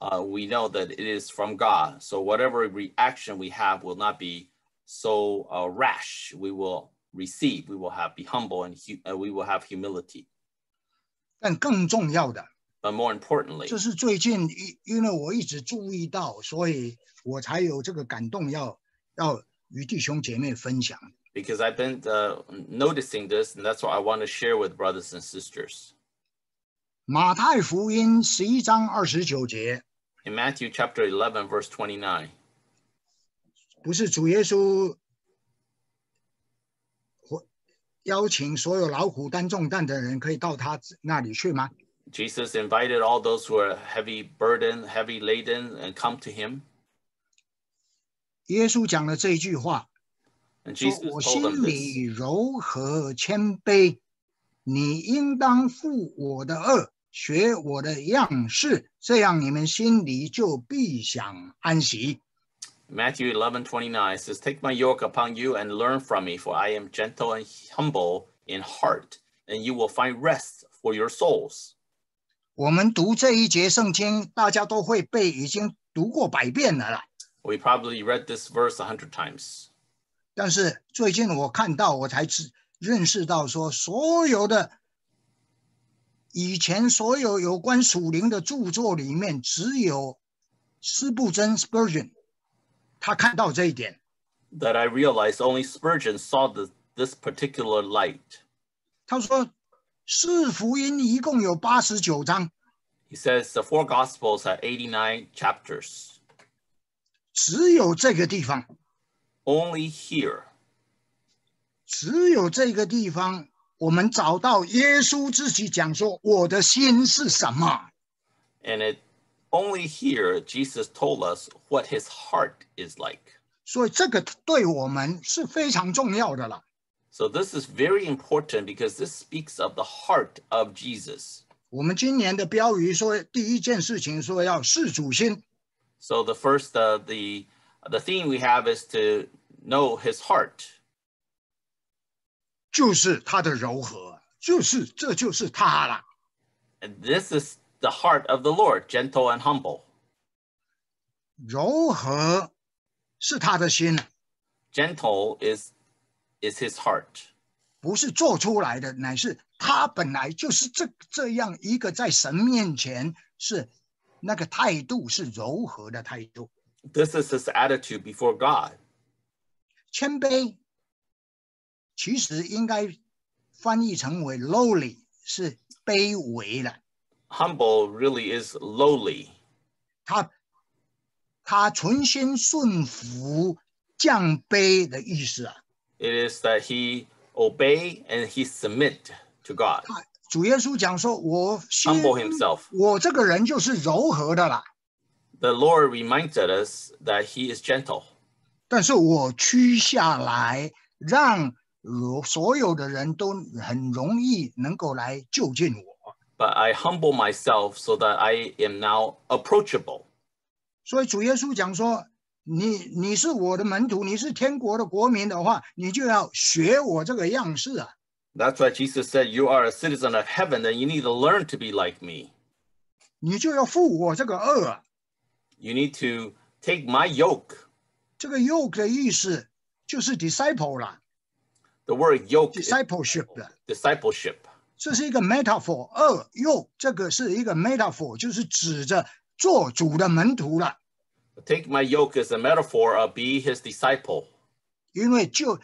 Speaker 2: uh, we know that it is from God. So whatever reaction we have will not be so uh, rash. We will receive. We will have be humble and hu- uh, we will have humility.
Speaker 1: 但更重要的，
Speaker 2: But more importantly,
Speaker 1: 这是最近因因为我一直注意到，所以我才有这个感动要要与弟兄姐妹分享。
Speaker 2: because I've been uh, noticing this, and that's what I want to share with brothers and sisters.
Speaker 1: 马太福音十一章二十九节，
Speaker 2: In Matthew chapter 11, verse 29,
Speaker 1: 不是主耶稣或邀请所有劳苦担重担的人可以到他那里去吗？
Speaker 2: Jesus invited all those who are heavy burdened, heavy laden, and come to him.
Speaker 1: 耶稣讲了这一句话，
Speaker 2: And
Speaker 1: 说
Speaker 2: Jesus
Speaker 1: 我
Speaker 2: told
Speaker 1: 心
Speaker 2: them
Speaker 1: 里
Speaker 2: this.
Speaker 1: 柔和谦卑，你应当负我的恶， ”学我的样式，这样你们心里就必享安息。
Speaker 2: Matthew 11, 29 says, Take my yoke upon you and learn from me, for I am gentle and humble in heart, and you will find rest for your souls.
Speaker 1: 我们读这一节圣经，大家都会背，已经读过百遍了啦。
Speaker 2: We probably read this verse a hundred times.
Speaker 1: 但是最近我看到，我才知认识到说，所有的以前所有有关属灵的着作里面，只有斯布真 （Spurgeon） 他看到这一点。
Speaker 2: That I realized only Spurgeon saw the, this particular light.
Speaker 1: 他说，四福音一共有八十九章，
Speaker 2: He says the four gospels have 89 chapters.
Speaker 1: 只有这个地方，
Speaker 2: Only here,
Speaker 1: 只有这个地方， 我们找到耶稣自己讲说：“我的心是什么。”
Speaker 2: and it only here Jesus told us what his heart is like.
Speaker 1: 所以这个对我们是非常重要的了。
Speaker 2: So this is very important because this speaks of the heart of Jesus.
Speaker 1: 我们今年的标语说，第一件事情说要事主心，
Speaker 2: So the first, uh, the the theme we have is to know his heart,
Speaker 1: 就是他的柔和，就是这就是他了。
Speaker 2: and this is the heart of the Lord, gentle and humble.
Speaker 1: 柔和是他的心，
Speaker 2: Gentle is is his heart.
Speaker 1: 不是做出来的，乃是他本来就是这这样一个在神面前是那个态度是柔和的态度，
Speaker 2: This is his attitude before God.
Speaker 1: 谦卑， 其实应该翻译成为 lowly，是卑微的。
Speaker 2: Humble really is lowly.
Speaker 1: 他他存心顺服、降卑的意思啊。
Speaker 2: It is that he obey and he submit to God,
Speaker 1: 主耶稣讲说：“我心
Speaker 2: humble himself.
Speaker 1: 我这个人就是柔和的啦
Speaker 2: ，The Lord reminded us that he is gentle,
Speaker 1: 但是我屈下来，让有所有的人都很容易能够来就近我。
Speaker 2: but I humble myself so that I am now approachable.
Speaker 1: 所以主耶稣讲说：你你是我的门徒，你是天国的国民的话，你就要学我这个样式啊。
Speaker 2: That's why Jesus said, You are a citizen of heaven, and you need to learn to be like me.
Speaker 1: 你就要负我这个恶啊。
Speaker 2: You need to take my yoke.
Speaker 1: 这个 yoke 的意思就是 disciple 啦
Speaker 2: The word yoke is
Speaker 1: ，discipleship 的。
Speaker 2: discipleship.
Speaker 1: 这是一个 metaphor。二 yoke 这个是一个 metaphor，就是指着做主的门徒了。
Speaker 2: Take my yoke as a metaphor of be his disciple.
Speaker 1: 因为就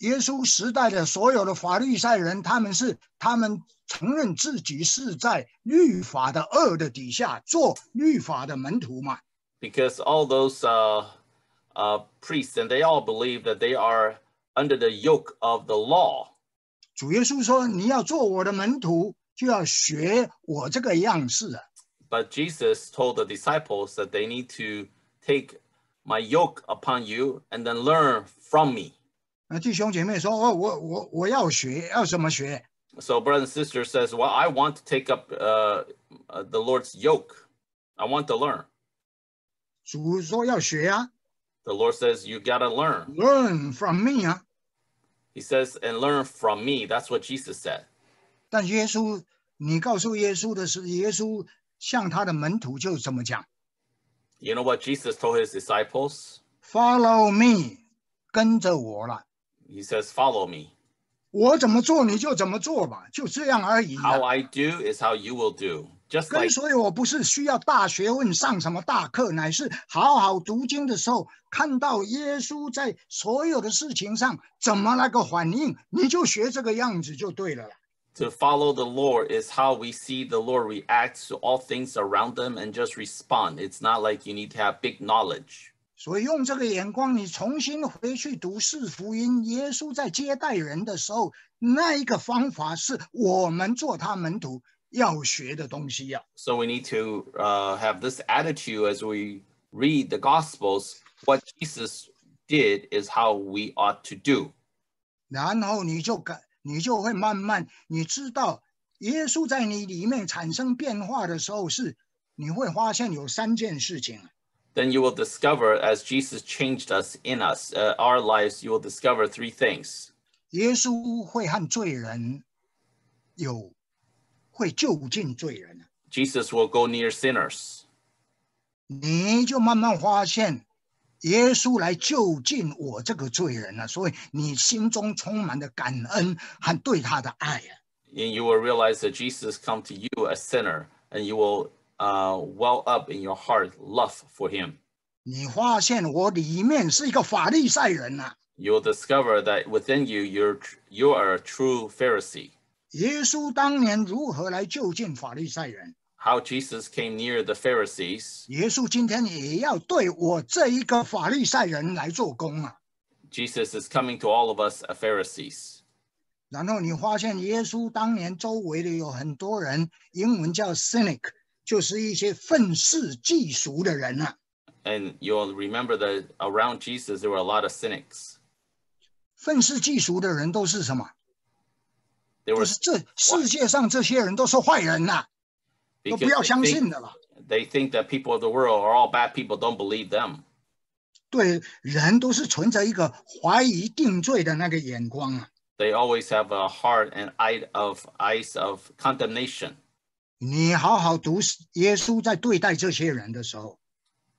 Speaker 1: 耶稣时代的所有的法律赛人，他们是他们承认自己是在律法的恶的底下做律法的门徒嘛。
Speaker 2: because all those uh, uh, priests and they all believe that they are under the yoke of the law.
Speaker 1: 主耶稣说：“你要做我的门徒，就要学我这个样式啊。
Speaker 2: But Jesus told the disciples that they need to take my yoke upon you and then learn from me.
Speaker 1: ”那弟兄姐妹说：“哦，我我我要学，要怎么学？
Speaker 2: So brother and sister says, well, I want to take up uh, uh, the Lord's yoke. I want to learn.
Speaker 1: 主说要学啊
Speaker 2: The Lord says, you got to learn.
Speaker 1: ，learn from me 啊。
Speaker 2: He says, and learn from me. That's what Jesus said.
Speaker 1: 但耶稣，你告诉耶稣的是，耶稣向他的门徒就这么讲
Speaker 2: You know what Jesus told his disciples?
Speaker 1: ：“Follow me，跟着我了。
Speaker 2: He says, follow me.
Speaker 1: 我怎么做你就怎么做吧，就这样而已、啊。
Speaker 2: How I do is how you will do. Just
Speaker 1: 跟
Speaker 2: like
Speaker 1: 所以，我不是需要大学问上什么大课，乃是好好读经的时候，看到耶稣在所有的事情上怎么那个反应，你就学这个样子就对了啦。
Speaker 2: to follow the Lord is how we see the Lord react to all things around them and just respond. It's not like you need to have big knowledge.
Speaker 1: 所以用这个眼光，你重新回去读四福音，耶稣在接待人的时候，那一个方法是我们做他门徒要学的东西呀、
Speaker 2: So we need to uh, have this attitude as we read the Gospels. What Jesus did is how we ought to do.
Speaker 1: 然后你就感，你就会慢慢，你知道耶稣在你里面产生变化的时候是，你会发现有三件事情。
Speaker 2: Then you will discover, as Jesus changed us in us, uh, our lives, you will discover three things.
Speaker 1: 耶稣会和罪人有 会就近罪人，
Speaker 2: Jesus will go near sinners.
Speaker 1: 你就慢慢发现耶稣来就近我这个罪人了，所以你心中充满了感恩和对他的爱啊。
Speaker 2: and you will realize that Jesus come to you a sinner, and you will uh, well up in your heart love for him.
Speaker 1: 你发现我里面是一个法利赛人呐、
Speaker 2: You will discover that within you, you're tr- you are a true Pharisee.
Speaker 1: 耶稣当年如何来就近法利赛人？
Speaker 2: How Jesus came near the Pharisees,
Speaker 1: 耶稣今天也要对我这一个法利赛人来做工啊。
Speaker 2: Jesus is coming to all of us as Pharisees.
Speaker 1: 然后你发现耶稣当年周围的有很多人，英文叫 cynic，就是一些愤世嫉俗的人啊。
Speaker 2: And you'll remember that around Jesus, there were a lot of cynics.
Speaker 1: 愤世嫉俗的人都是什么？
Speaker 2: They
Speaker 1: 就
Speaker 2: were
Speaker 1: 是这世界上这些人都是坏人呐、都
Speaker 2: because
Speaker 1: 不要
Speaker 2: they
Speaker 1: 相
Speaker 2: think,
Speaker 1: 信的了。
Speaker 2: they think that people of the world are all bad people. Don't believe them.
Speaker 1: 对人都是存着一个怀疑定罪的那个眼光啊。
Speaker 2: They always have a heart and eye of eyes of condemnation.
Speaker 1: 你好好读耶稣在对待这些人的时候，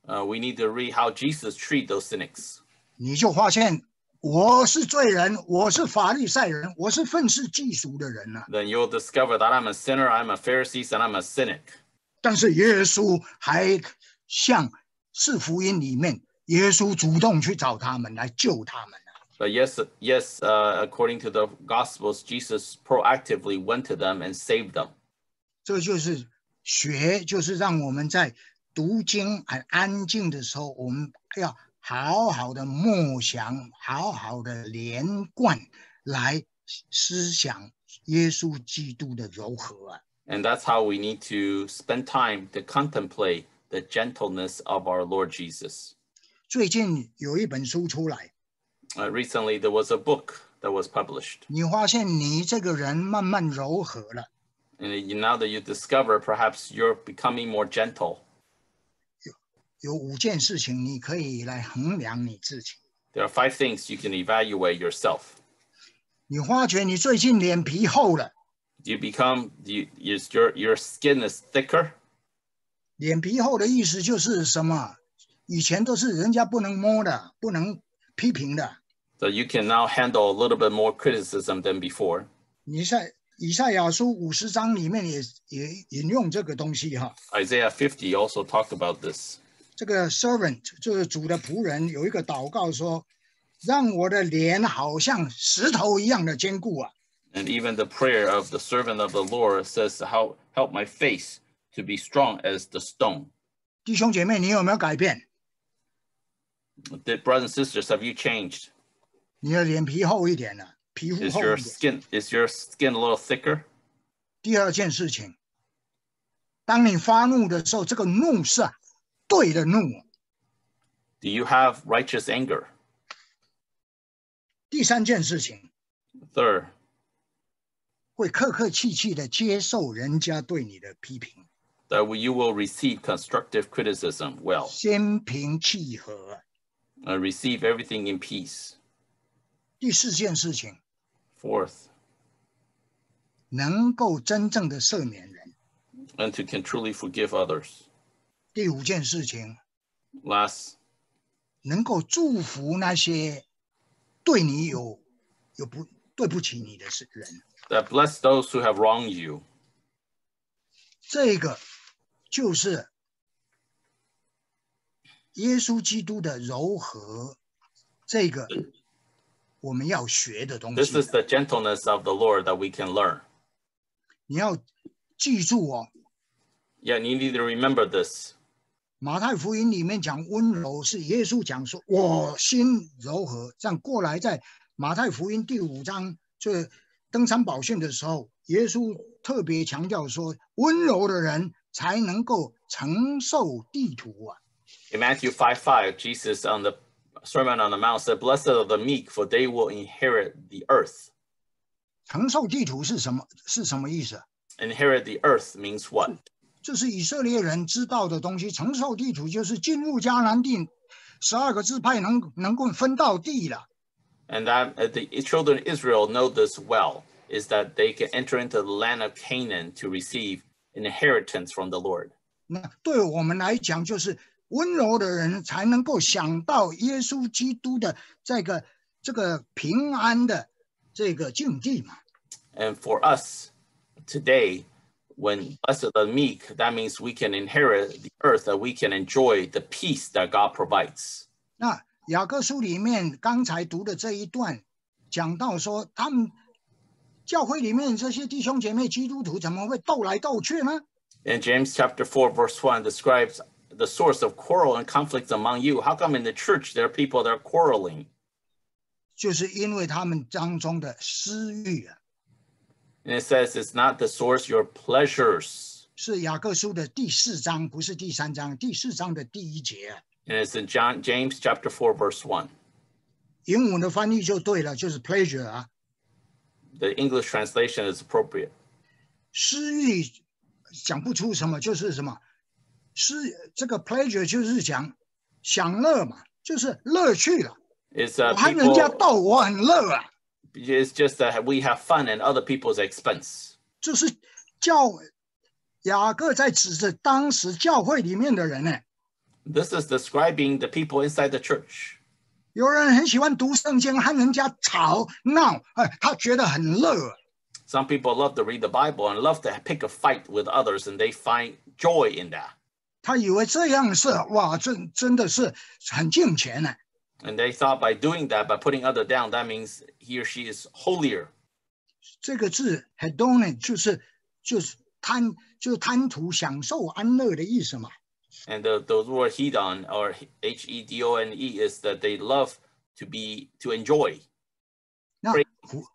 Speaker 2: Uh, we need to read how Jesus treat those cynics.
Speaker 1: 你就发现 我是罪人，我是法利赛人，我是愤世嫉俗的人呐、
Speaker 2: Then you'll discover that I'm a sinner, I'm a Pharisee, and I'm a cynic.
Speaker 1: 但是耶稣还像是福音里面，耶稣主动去找他们来救他们啊
Speaker 2: But yes, yes, uh, according to the Gospels, Jesus proactively went to them and saved them.
Speaker 1: 这就是学，就是让我们在读经很安静的时候，我们要 好好的默想，好好的连贯来思想耶稣基督的柔和啊。
Speaker 2: And that's how we need to spend time to contemplate the gentleness of our Lord Jesus.
Speaker 1: 最近有一本书出来，
Speaker 2: Uh, recently, there was a book that was published.
Speaker 1: 你发现你这个人慢慢柔和了。
Speaker 2: And you- now that you discover, perhaps you're becoming more gentle.
Speaker 1: 有五件事情你可以来衡量你自己。
Speaker 2: There are five things you can evaluate yourself.
Speaker 1: 你发觉你最近脸皮厚了，
Speaker 2: Do you become, do you, is your, your skin is thicker?
Speaker 1: 脸皮厚的意思就是什么？以前都是人家不能摸的，不能批评的。
Speaker 2: So you can now handle a little bit more criticism than before.
Speaker 1: 你在 以赛亚书五十章里面也也引用这个东西哈。
Speaker 2: Isaiah 50 also talked about this.
Speaker 1: 这个 servant 就是主的仆人，有一个祷告说：“让我的脸好像石头一样的坚固啊。
Speaker 2: And even the prayer of the servant of the Lord says, How help my face to be strong as the stone.
Speaker 1: ”弟兄姐妹，你有没有改变？
Speaker 2: Did brothers and sisters, have you changed?
Speaker 1: 你的脸皮厚一点了，皮肤
Speaker 2: Is
Speaker 1: 厚
Speaker 2: your
Speaker 1: 一点。
Speaker 2: skin is your skin a little thicker?
Speaker 1: 第二件事情，当你发怒的时候，这个怒是啊 对的怒。
Speaker 2: Do you have righteous anger?
Speaker 1: 第三件事情，
Speaker 2: Third,
Speaker 1: 会客客气气的接受人家对你的批评，
Speaker 2: that you will receive constructive criticism well
Speaker 1: 心平气和。
Speaker 2: and receive everything in peace.
Speaker 1: 第四件事情，
Speaker 2: Fourth,
Speaker 1: 能够真正的赦免人。
Speaker 2: and to can truly forgive others.
Speaker 1: 第五件事情，
Speaker 2: Last,
Speaker 1: 能够祝福那些对你有有不对不起你的是人。
Speaker 2: that bless those who have wronged you.
Speaker 1: 这个就是耶稣基督的柔和，这个我们要学的东
Speaker 2: This
Speaker 1: 西
Speaker 2: is。the gentleness of the Lord that we can learn.
Speaker 1: 你要记住哦，
Speaker 2: Yet you need to remember this.
Speaker 1: 马太福音里面讲温柔，是耶稣讲说“我心柔和”。这样过来，在马太福音第五章这登山宝训的时候，耶稣特别强调说，温柔的人才能够承受地土啊。
Speaker 2: In Matthew 5 5, Jesus on the Sermon on the Mount said, Blessed are the meek, for they will inherit the earth.
Speaker 1: 承受地土是什么？是什么意思
Speaker 2: ？Inherit the earth means what?
Speaker 1: 这是以色列人知道的东西。承受地土就是进入迦南地，十二个支派能能够分到地了。
Speaker 2: And that uh, the children of Israel know this well, is that they can enter into the land of Canaan to receive an inheritance from the Lord.
Speaker 1: 那对我们来讲，就是温柔的人才能够想到耶稣基督的这个这个平安的这个境地嘛。
Speaker 2: And for us today, when blessed are the meek, that means we can inherit the earth, that we can enjoy the peace that God provides.
Speaker 1: 那雅各书里面刚才读的这一段，讲到说他们教会里面这些弟兄姐妹基督徒怎么会斗来斗去呢？
Speaker 2: And James chapter 4, verse 1 describes the source of quarrel and conflicts among you. How come in the church there are people that are quarreling?
Speaker 1: 就是因为他们当中的私欲啊，
Speaker 2: And it says it's not the source, your pleasures.
Speaker 1: 是雅各书的第四章，不是第三章，第四章的第一节啊。
Speaker 2: And it's in John James chapter 4, verse 1.
Speaker 1: 英文的翻译就对了，就是 pleasure 啊，
Speaker 2: The English translation is appropriate.
Speaker 1: 私欲讲不出什么，就是什么，私这个 pleasure 就是讲享乐嘛，就是乐趣了。
Speaker 2: It's uh,
Speaker 1: 我和人家
Speaker 2: people,
Speaker 1: 斗，我很乐啊，
Speaker 2: it's just that we have fun at other people's expense.
Speaker 1: 就是教雅各在指着当时教会里面的人呢，
Speaker 2: This is describing the people inside the church.
Speaker 1: 有人很喜欢读圣经，和人家吵闹，哎，他觉得很乐啊。
Speaker 2: Some people love to read the Bible and love to pick a fight with others, and they find joy in that.
Speaker 1: 他以为这样是哇，真真的是很敬虔呢。
Speaker 2: And they thought by doing that, by putting other down, that means he or she is holier.
Speaker 1: 这个字 hedonic 就是就是贪，就是贪图享受安乐的意思嘛。
Speaker 2: And the, the word hedon or H E D O N E is that they love to be to enjoy.
Speaker 1: 那
Speaker 2: Praise
Speaker 1: 福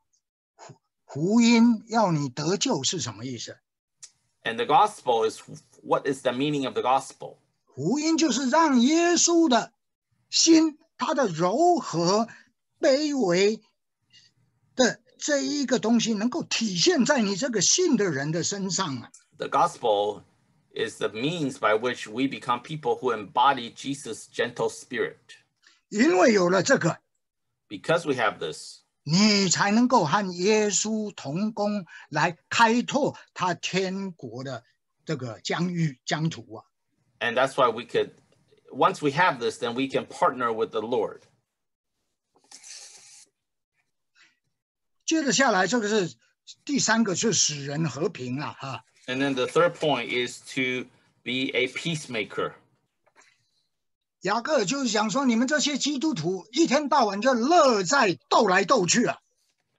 Speaker 1: 福福音要你得救是什么意思？
Speaker 2: And the gospel is what is the meaning of the gospel?
Speaker 1: 福音就是让耶稣的心， 他的柔和、卑微的这一个东西，能够体现在你这个信的人的身上啊。
Speaker 2: The gospel is the means by which we become people who embody Jesus' gentle spirit.
Speaker 1: 因为有了这个
Speaker 2: ，Because we have this,
Speaker 1: 你才能够和耶稣同工，来开拓他天国的这个疆域疆土啊。
Speaker 2: and that's why we could once we have this, then we can partner with the Lord.
Speaker 1: 接着下来，这个是 第三个是使人和平了哈。
Speaker 2: And then the third point is to be a peacemaker.
Speaker 1: 雅各就是讲说，你们这些基督徒一天到晚就乐在斗来斗去啊，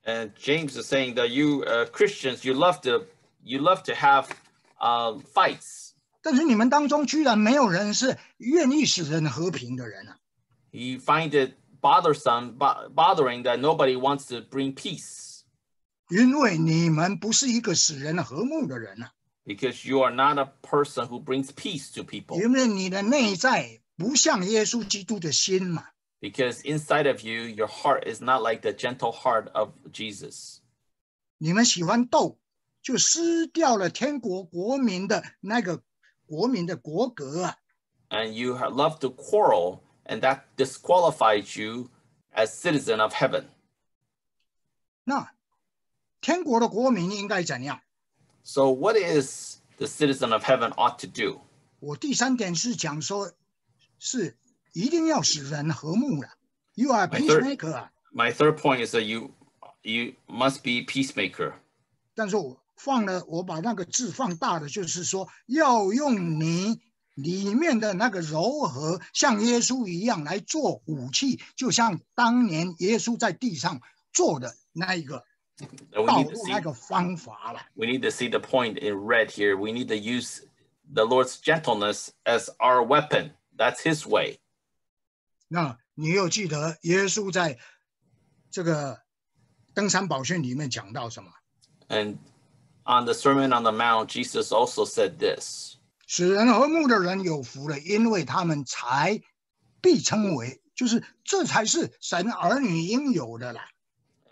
Speaker 2: And James is saying that you uh, Christians, you love to you love to have uh, fights.
Speaker 1: 但是你们当中居然没有人是愿意使人和平的人啊
Speaker 2: ！You find it bothersome, bo- bothering that nobody wants to bring peace
Speaker 1: 因为你们不是一个使人和睦的人啊
Speaker 2: ，because you are not a person who brings peace to people.
Speaker 1: 因为你的内在不像耶稣基督的心嘛。
Speaker 2: Because inside of you, your heart is not like the gentle heart of Jesus.
Speaker 1: 你们喜欢斗，就失掉了天国国民的那个 国民的国格啊！
Speaker 2: And you ha- love to quarrel, and that disqualifies you as citizen of heaven.
Speaker 1: 那天国的国民应该怎样？
Speaker 2: So, what is the citizen of heaven ought to do?
Speaker 1: 我第三点是讲说，是一定要使人和睦的。You are a
Speaker 2: My third-
Speaker 1: peacemaker 啊！
Speaker 2: My third point is that you you must be peacemaker.
Speaker 1: 但是我 放了，我把那个字放大了，就是说要用你里面的那个柔和，像耶稣一样来做武器，就像当年耶稣在地上做的那一个道路那个方法了。
Speaker 2: we need to see the point in red here. We need to use the Lord's gentleness as our weapon. That's His way.
Speaker 1: 那你又记得耶稣在这个登山宝训里面讲到什么
Speaker 2: ？And on the Sermon on the Mount, Jesus also said this
Speaker 1: 使人和睦的人有福了，因为他们才必称为，就是这才是神儿女应有的啦。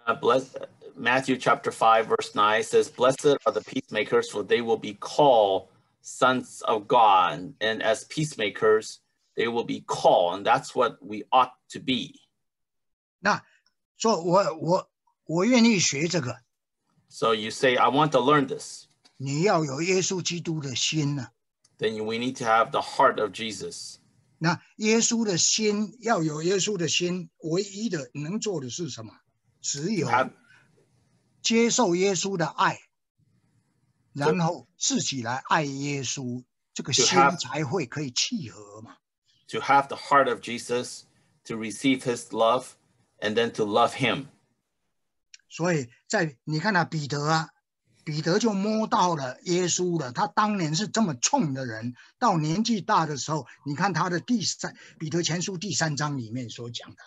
Speaker 2: uh, bless, Matthew chapter 5, verse 9 says, Blessed are the peacemakers, for they will be called sons of God. And as peacemakers, they will be called. And that's what we ought to be.
Speaker 1: 那说我我我愿意学这个，
Speaker 2: So you say, I want to learn this.
Speaker 1: 你要有耶稣基督的心呢、
Speaker 2: Then we need to have the heart of Jesus.
Speaker 1: 那耶稣的心要有耶稣的心，唯一的能做的是什么？只有
Speaker 2: Have,
Speaker 1: 接受耶稣的爱，然后自己来爱耶稣，这个
Speaker 2: To
Speaker 1: 心
Speaker 2: have-
Speaker 1: 才会可以契合嘛。
Speaker 2: to have the heart of Jesus, to receive his love, and then to love him.
Speaker 1: 所以在你看啊，彼得啊，彼得就摸到了耶稣了。他当年是这么冲的人，到年纪大的时候，你看他的第三彼得前书第三章里面所讲的，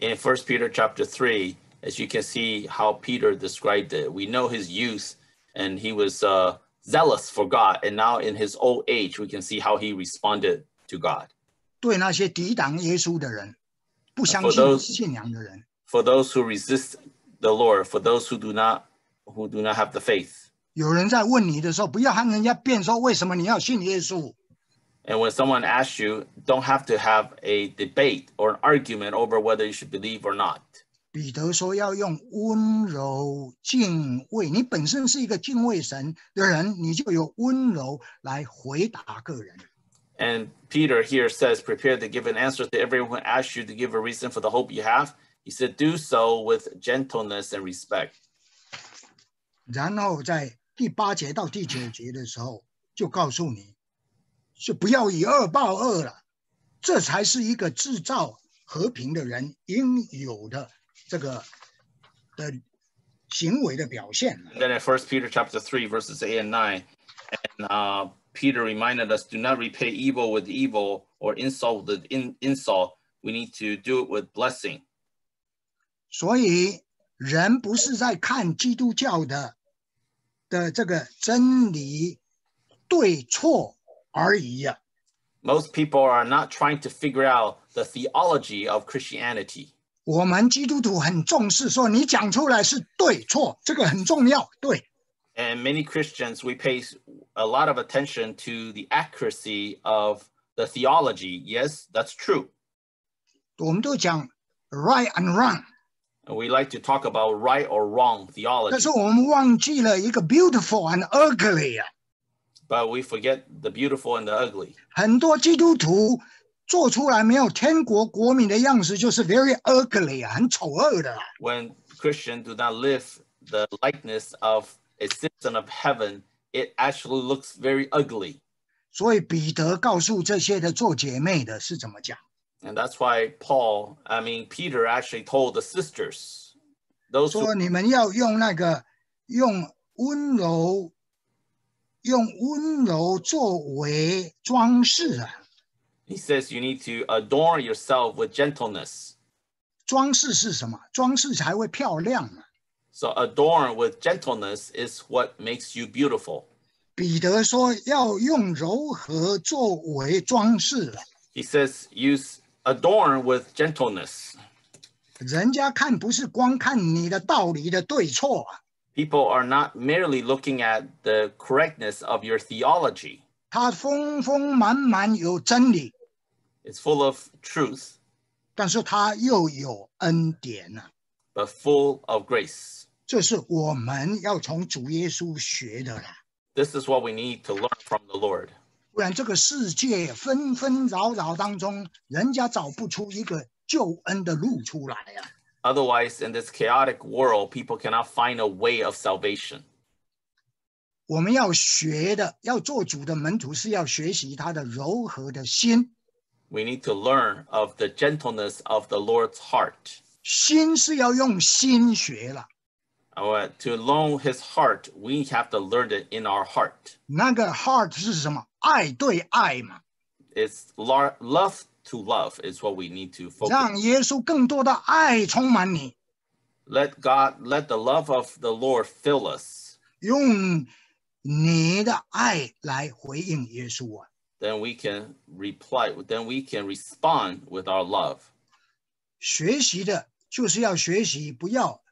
Speaker 2: In 1 Peter chapter 3, as you can see how Peter described it, we know his youth and he was uh, zealous for God. And now in his old age, we can see how he responded to God.
Speaker 1: 对那些抵挡耶稣的人、不相
Speaker 2: For
Speaker 1: 信
Speaker 2: those-
Speaker 1: 信仰的人，
Speaker 2: For those who resist the Lord, for those who do not who do not have the faith.
Speaker 1: 有人在问你的时候，不要和人家辩说为什么你要信耶稣。
Speaker 2: And when someone asks you, don't have to have a debate or an argument over whether you should believe or not.
Speaker 1: 彼得说要用温柔敬畏，你本身是一个敬畏神的人，你就有温柔来回答个人。
Speaker 2: And Peter here says, prepare to give an answer to everyone who asks you to give a reason for the hope you have. He said, do so with gentleness and respect.
Speaker 1: 然后在第八节到第九节的时候，就告诉你，是不要以恶报恶了，这才是一个制造和平的人应有的这个的行为的表现。
Speaker 2: And then in First Peter chapter 3, verses 8 and 9, and uh, Peter reminded us, do not repay evil with evil or insult with in, insult. We need to do it with blessing.
Speaker 1: 所以人不是在看基督教的的这个真理对错而已呀、
Speaker 2: Most people are not trying to figure out the theology of Christianity.
Speaker 1: 我们基督徒很重视说你讲出来是对错，这个很重要。对，
Speaker 2: And many Christians, we pay a lot of attention to the accuracy of the theology. Yes, that's true.
Speaker 1: 我们都讲 right and wrong，
Speaker 2: And we like to talk about right or wrong
Speaker 1: 但
Speaker 2: theology,
Speaker 1: 是我们忘记了一个 beautiful and ugly 啊。
Speaker 2: but we forget the beautiful and the ugly.
Speaker 1: 很多基督徒做出来没有天国国民的样子，就是 very ugly 啊，很丑恶的啊。
Speaker 2: When Christians do not live the likeness of a citizen of heaven, it actually looks very ugly.
Speaker 1: 所以彼得告诉这些的做姐妹的是怎么讲？
Speaker 2: And that's why Paul, I mean, Peter actually told the sisters, those who
Speaker 1: 说你们要用那个用温柔，用温柔作为装饰啊。
Speaker 2: he says you need to adorn yourself with gentleness.
Speaker 1: 装饰是什么？装饰才会漂亮嘛。
Speaker 2: So adorn with gentleness is what makes you beautiful.
Speaker 1: 彼得说要用柔和作为装饰啊，
Speaker 2: He says use adorn with gentleness.
Speaker 1: 人家看不是光看你的道理的对错啊，
Speaker 2: People are not merely looking at the correctness of your theology.
Speaker 1: 他丰丰满满有真理，
Speaker 2: It's full of truth,
Speaker 1: 但是他又有恩典呐、
Speaker 2: but full of grace.
Speaker 1: 这是我们要从主耶稣学的啦。
Speaker 2: This is what we need to learn from the Lord.
Speaker 1: 不然这个世界纷纷扰扰当中，人家找不出一个救恩的路出来啊。
Speaker 2: Otherwise, in this chaotic world, people cannot find a way of salvation.
Speaker 1: 我们要学的，要做主的门徒，是要学习他的柔和的心。
Speaker 2: We need to learn of the gentleness of the Lord's heart.
Speaker 1: 心是要用心学了，
Speaker 2: Uh, to learn his heart, we have to learn it in our heart.
Speaker 1: 那个 heart 是什么？ 爱对爱嘛，
Speaker 2: It's lar- love to love is what we need to focus.
Speaker 1: 让耶稣更多的爱充满你，
Speaker 2: Let God, let the love of the Lord fill us.
Speaker 1: 用你的爱来回应耶稣啊。
Speaker 2: Then we can reply. Then we can respond with our love.
Speaker 1: 学习的就是要学习，不要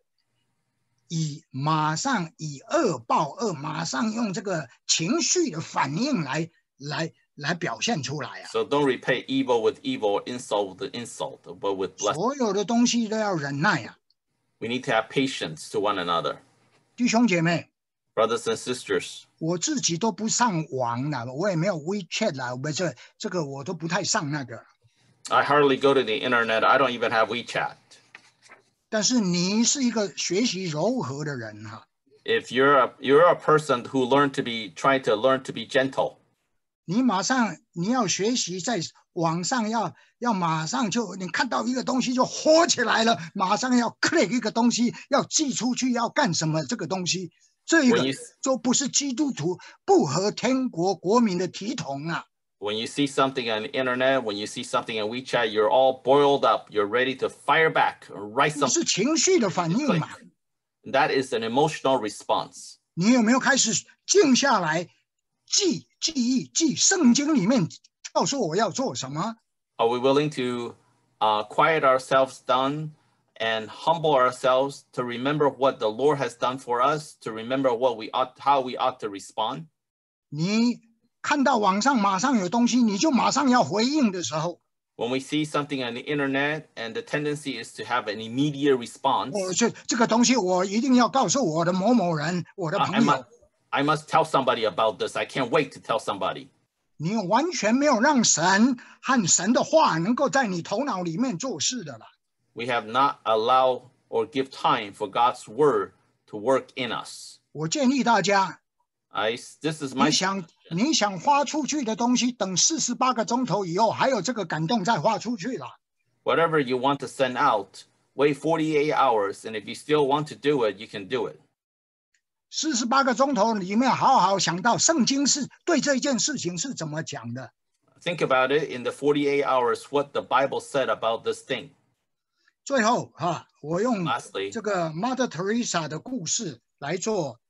Speaker 1: 以马上以恶报恶，马上用这个情绪的反应来 来来表现出来啊。
Speaker 2: So don't repay evil with evil, or insult with insult, but with blessing.
Speaker 1: 所有的东西都要忍耐啊，
Speaker 2: We need to have patience to one another.
Speaker 1: 弟兄姐妹，
Speaker 2: Brothers and sisters,
Speaker 1: 我自己都不上网了，我也没有 WeChat 啦，我这这个我都不太上那个。
Speaker 2: I hardly go to the internet. I don't even have WeChat.
Speaker 1: 但是你是一个学习柔和的人哈、
Speaker 2: If you're a you're a person who learned to be trying to learn to be gentle,
Speaker 1: 你马上你要学习在网上要要马上就你看到一个东西就火起来了，马上要 click 一个东西要寄出去要干什么这个东西，这个就不是基督徒不合天国国民的体统啊
Speaker 2: ！when you see something on the internet, when you see something on WeChat, you're all boiled up. You're ready to fire back or write something.
Speaker 1: 是情绪的反应嘛
Speaker 2: ？That is an emotional response.
Speaker 1: 你有没有开始静下来记记忆记圣经里面告诉我要做什么？
Speaker 2: Are we willing to uh, quiet ourselves down and humble ourselves to remember what the Lord has done for us, to remember what we ought, how we ought to respond?
Speaker 1: 你看到网上马上有东西，你就马上要回应的时候，
Speaker 2: When we see something on the internet and the tendency is to have an immediate response,
Speaker 1: 我这这个东西我一定要告诉我的某某人，我的
Speaker 2: uh,
Speaker 1: 朋
Speaker 2: I,
Speaker 1: 友
Speaker 2: must, I must tell somebody about this. I can't wait to tell somebody.
Speaker 1: 你完全没有让神和神的话能够在你头脑里面做事的了。
Speaker 2: We have not allowed or give time for God's word to work in us.
Speaker 1: 我建议大家，
Speaker 2: I, this is my
Speaker 1: 你想你想发出去的东西，等四十八个钟头以后，还有这个感动再发出去了。
Speaker 2: whatever you want to send out, wait 48 hours. And if you still want to do it, you can do it.
Speaker 1: 四十八个钟头里面，好好想到圣经是对这件事情是怎么讲的。
Speaker 2: Think about it in the 48 hours, what the Bible said about this thing.
Speaker 1: 最后哈、我用
Speaker 2: Lastly,
Speaker 1: 这个 Mother Teresa 的故事来做，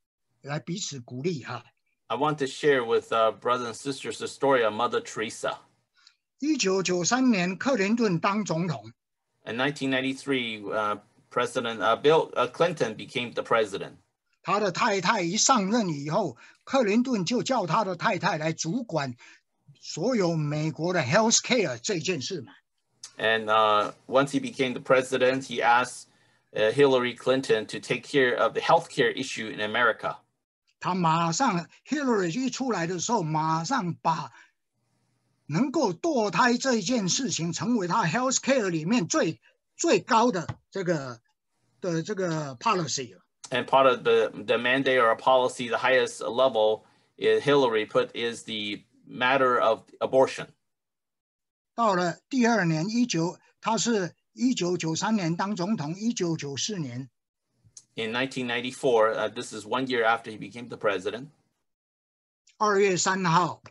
Speaker 1: 来彼此鼓励哈。
Speaker 2: I want to share with uh, brothers and sisters the story of Mother Teresa.
Speaker 1: 一九九三年，克林顿当总统，
Speaker 2: In 1993, uh, President uh, Bill uh, Clinton became the president.
Speaker 1: 他的太太一上任以后，克林顿就叫他的太太来主管所有美国的 health care 这件事嘛。
Speaker 2: And uh, once he became the president, he asked uh, Hillary Clinton to take care of the healthcare issue in America.
Speaker 1: 他马上 Hillary 一出来的时候，马上把能够堕胎这一件事情成为他 health care 里面最最高的这个的这个 policy 了。
Speaker 2: And part of the, the mandate or a policy, the highest level is Hillary put is the matter of abortion.
Speaker 1: 到了第二年，一九，他是一九九三年当总统，一九九四年
Speaker 2: In 1994, uh, this is one year after he became the president.
Speaker 1: 二月三号，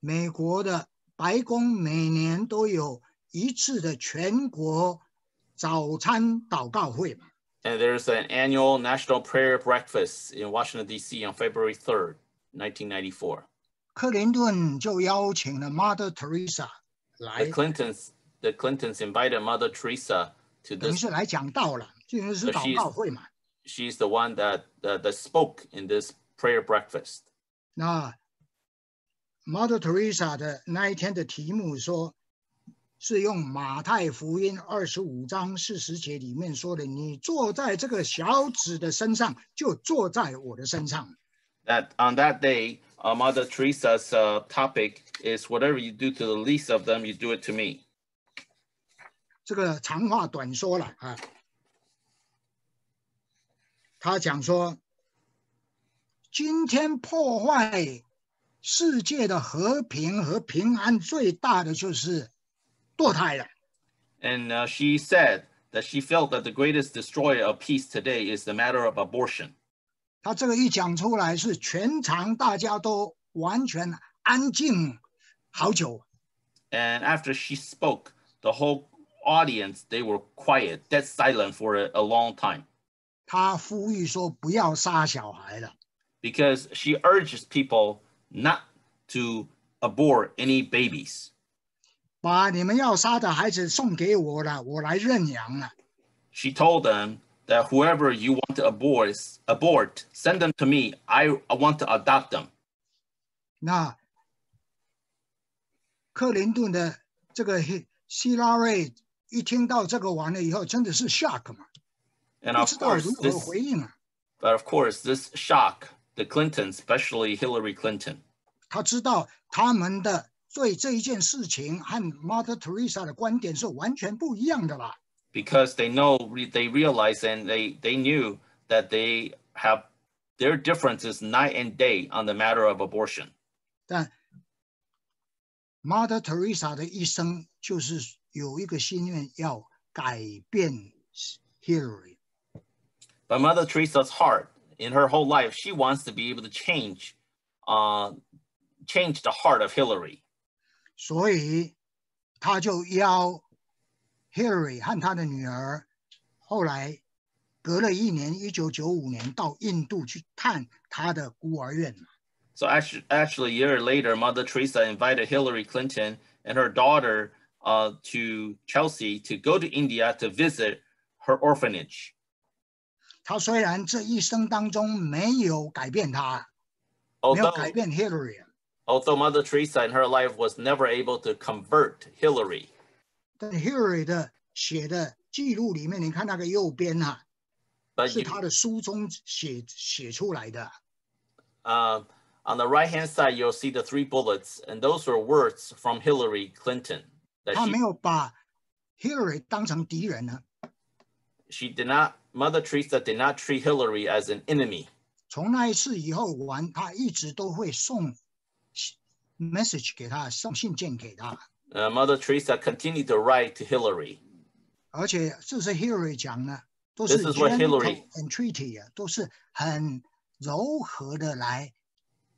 Speaker 1: 美国的白宫每年都有一次的全国早餐祷告会嘛。
Speaker 2: And there's an annual national prayer breakfast in Washington, D.C. on February 3rd, 1994.
Speaker 1: 克林顿就邀请了 Mother Teresa 来
Speaker 2: The，Clintons, the Clintons invited Mother Teresa to
Speaker 1: 等于
Speaker 2: this.
Speaker 1: 是来讲道了，就是祷告会嘛。
Speaker 2: She's the one that, that, that spoke in this prayer breakfast.
Speaker 1: 那 Mother Teresa 的那一天的题目说， 是用马太福音二十五章四十节里面说的：“你坐在这个小子的身上，就坐在我的身上。
Speaker 2: That on that day, uh, Mother Teresa's uh, topic is whatever you do to the least of them, you do it to me. ”
Speaker 1: 这个长话短说了啊。他讲说，今天破坏世界的和平和平安最大的就是 堕胎了。
Speaker 2: And uh, she said that she felt that the greatest destroyer of peace today is the matter of abortion.
Speaker 1: 他这个一讲出来，是全场大家都完全安静好久。
Speaker 2: And after she spoke, the whole audience they were quiet, dead silent for a, a long time
Speaker 1: 他呼吁说不要杀小孩了。
Speaker 2: because she urges people not to abort any babies.
Speaker 1: 把你们要杀的孩子送给我了，我来认养了。
Speaker 2: She told them that whoever you want to abort, abort, send them to me. I, I want to adopt them.
Speaker 1: 那克林顿的这个希希拉瑞一听到这个完了以后，真的是 shock 嘛，
Speaker 2: And
Speaker 1: 不
Speaker 2: of
Speaker 1: 知道
Speaker 2: course,
Speaker 1: 如何
Speaker 2: this,
Speaker 1: 回应啊。
Speaker 2: but of course, this shock the Clintons, especially Hillary Clinton.
Speaker 1: 他知道他们的 对这一件事情和 Mother Teresa 的观点是完全不一样的啦。
Speaker 2: because they know they realize and they they knew that they have their differences night and day on the matter of abortion
Speaker 1: 但 Mother Teresa 的一生就是有一个心愿，要改变 Hillary。
Speaker 2: but mother teresa's heart in her whole life she wants to be able to change uh change the heart of hillary
Speaker 1: 所以他就邀 Hillary 和他的女儿，后来隔了一年，一九九五年到印度去探他的孤儿院。
Speaker 2: so actually actually a year later mother teresa invited hillary clinton and her daughter uh, to chelsea to go to india to visit her orphanage
Speaker 1: 他虽然这一生当中没有改变他，没有改变 Hillary，
Speaker 2: although mother teresa in her life was never able to convert hillary
Speaker 1: 但 Hillary 的写的记录里面，你看那个右边哈、
Speaker 2: but
Speaker 1: 是
Speaker 2: you,
Speaker 1: 他的书中写写出来的。
Speaker 2: Um, on the right hand side, you'll see the three bullets, and those were words from Hillary Clinton. That
Speaker 1: 他没
Speaker 2: she,
Speaker 1: 有把 Hillary 当成敌人呢。
Speaker 2: she did not, Mother Teresa did not treat Hillary as an enemy.
Speaker 1: 从那一次以后完，他一直都会送 message 给他，送信件给他，
Speaker 2: Uh, Mother Teresa continued to write to Hillary.
Speaker 1: 而且这是 Hillary 讲的，都
Speaker 2: This
Speaker 1: 是
Speaker 2: is what Hillary-
Speaker 1: gentle entreaty 啊，都是很柔和的来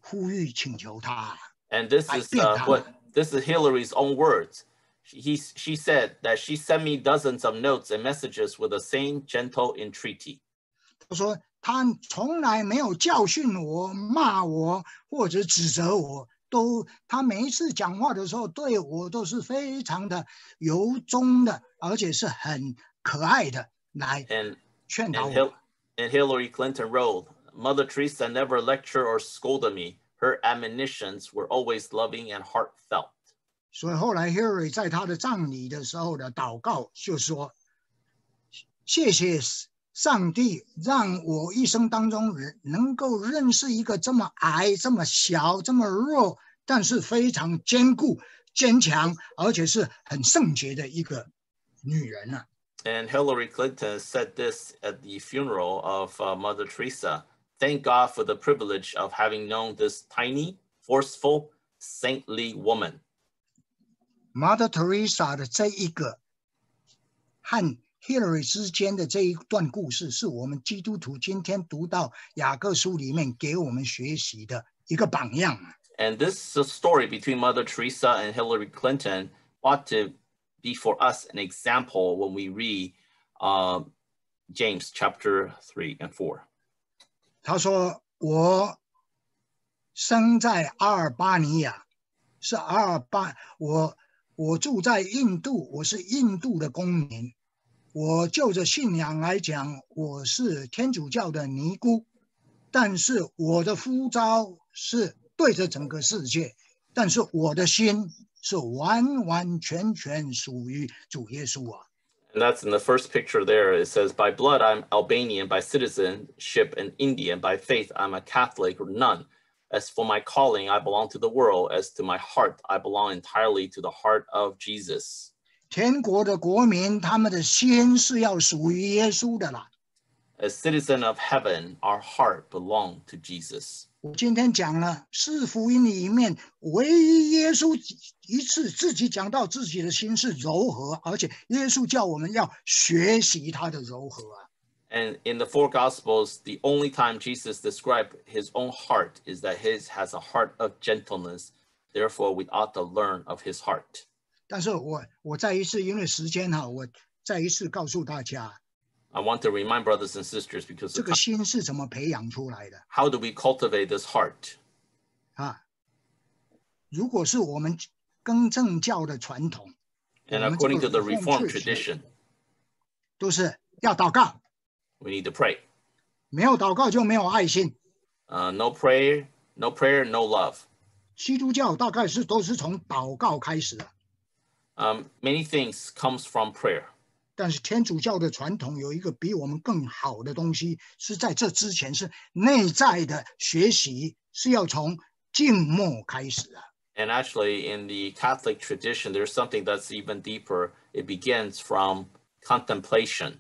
Speaker 1: 呼吁请求他。
Speaker 2: And this
Speaker 1: I
Speaker 2: is
Speaker 1: think
Speaker 2: uh,
Speaker 1: that-
Speaker 2: what this is Hillary's own words. She, he, she said that she sent me dozens of notes and messages with the same gentle entreaty.
Speaker 1: 他说他从来没有教训我、骂我或者指责我， 都他每一次讲话的时候对我都是非常的由衷的，而且是很可爱的来劝导
Speaker 2: And,
Speaker 1: 我
Speaker 2: Hil- and Hillary Clinton wrote, Mother Teresa never lectured or scolded me. Her admonitions were always loving and heartfelt.
Speaker 1: 所以后来 Hillary 在他的葬礼的时候的祷告就说：“谢谢 上帝，让我一生当中人能够认识一个这么矮、这么小、这么弱，但是非常坚固、坚强，而且是很圣洁的一个女人啊。
Speaker 2: And Hillary Clinton said this at the funeral of uh, Mother Teresa. Thank God for the privilege of having known this tiny, forceful, saintly woman.
Speaker 1: Mother Teresa 的这一个和 Hillary 之间的这一段故事，是我们基督徒今天读到雅各书里面给我们学习的一个榜样。
Speaker 2: And this story between Mother Teresa and Hillary Clinton ought to be for us an example when we read uh, James chapter 3 and 4.
Speaker 1: 他说：“我生在阿尔巴尼亚，是阿尔巴，我我住在印度，我是印度的公民。我就着信仰来讲，我是天主教的尼姑，但是我的呼召是对着整个世界，但是我的心是完完全全属于主耶稣啊。”
Speaker 2: And that's in the first picture there. It says, By blood, I'm Albanian, by citizenship, an Indian, by faith, I'm a Catholic nun. As for my calling, I belong to the world. As to my heart, I belong entirely to the heart of Jesus.
Speaker 1: 天国的国民，他们的心是要属于耶稣的啦。
Speaker 2: As citizen of heaven, our heart belong to Jesus.
Speaker 1: 我今天讲了四福音里面，唯一耶稣一次自己讲到自己的心是柔和，而且耶稣叫我们要学习他的柔和啊。
Speaker 2: And in the four gospels, the only time Jesus described his own heart is that his has a heart of gentleness. Therefore, we ought to learn of his heart.
Speaker 1: 但是我我再一次因为时间哈，我再一次告诉大家，
Speaker 2: I want to remind brothers and sisters because
Speaker 1: 这
Speaker 2: of
Speaker 1: 个心是怎么培养出来的
Speaker 2: how do we cultivate this heart?
Speaker 1: 啊？如果是我们更正教的传统，
Speaker 2: And
Speaker 1: 我们这
Speaker 2: according
Speaker 1: 个
Speaker 2: to the
Speaker 1: Reformed
Speaker 2: Reformed
Speaker 1: Church
Speaker 2: tradition,
Speaker 1: 都是要祷告，
Speaker 2: we need to pray.
Speaker 1: 没有祷告就没有爱心。
Speaker 2: Uh, no prayer, no prayer, no love.
Speaker 1: 基督教大概是都是从祷告开始的，
Speaker 2: Um, many things comes from prayer.
Speaker 1: 但是天主教的传统有一个比我们更好的东西，是在这之前是内在的学习，是要从静默开始啊。
Speaker 2: And actually, in the Catholic tradition, there's something that's even deeper. It begins from contemplation.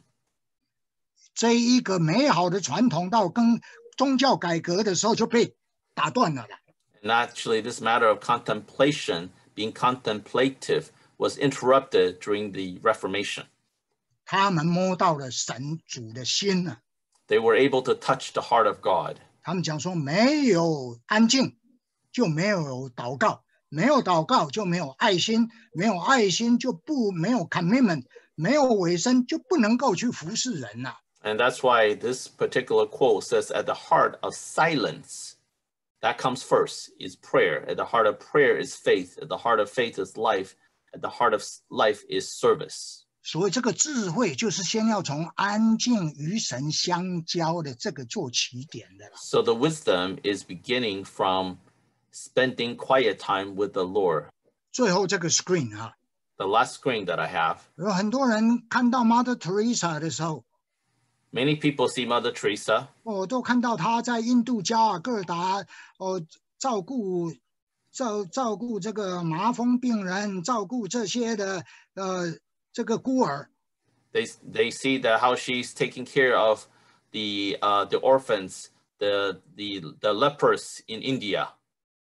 Speaker 1: 这一个美好的传统到跟宗教改革的时候就被打断了的。
Speaker 2: And actually, this matter of contemplation, being contemplative, was interrupted during the Reformation.
Speaker 1: 他们摸到了神主的心呢、
Speaker 2: They were able to touch the heart of God.
Speaker 1: 他们讲说，没有安静就没有祷告，没有祷告就没有爱心，没有爱心就不没有 commitment，没有委身就不能够去服侍人呐、
Speaker 2: And that's why this particular quote says, at the heart of silence, that comes first, is prayer. At the heart of prayer is faith. At the heart of faith is life. At the heart of s- life is service.
Speaker 1: 所以这个智慧就是先要从安静与神相交的这个做起点的了。
Speaker 2: So the wisdom is beginning from spending quiet time with the Lord.
Speaker 1: 最后这个 screen 哈、
Speaker 2: The last screen that I have,
Speaker 1: 有很多人看到 Mother Teresa 的时候，
Speaker 2: many people see Mother Teresa
Speaker 1: 我都看到她在印度加尔各答哦照顾 照照顾这个麻风病人，照顾这些的呃这个孤儿。
Speaker 2: they they see that how she's taking care of the uh, the orphans, the the the lepers in India,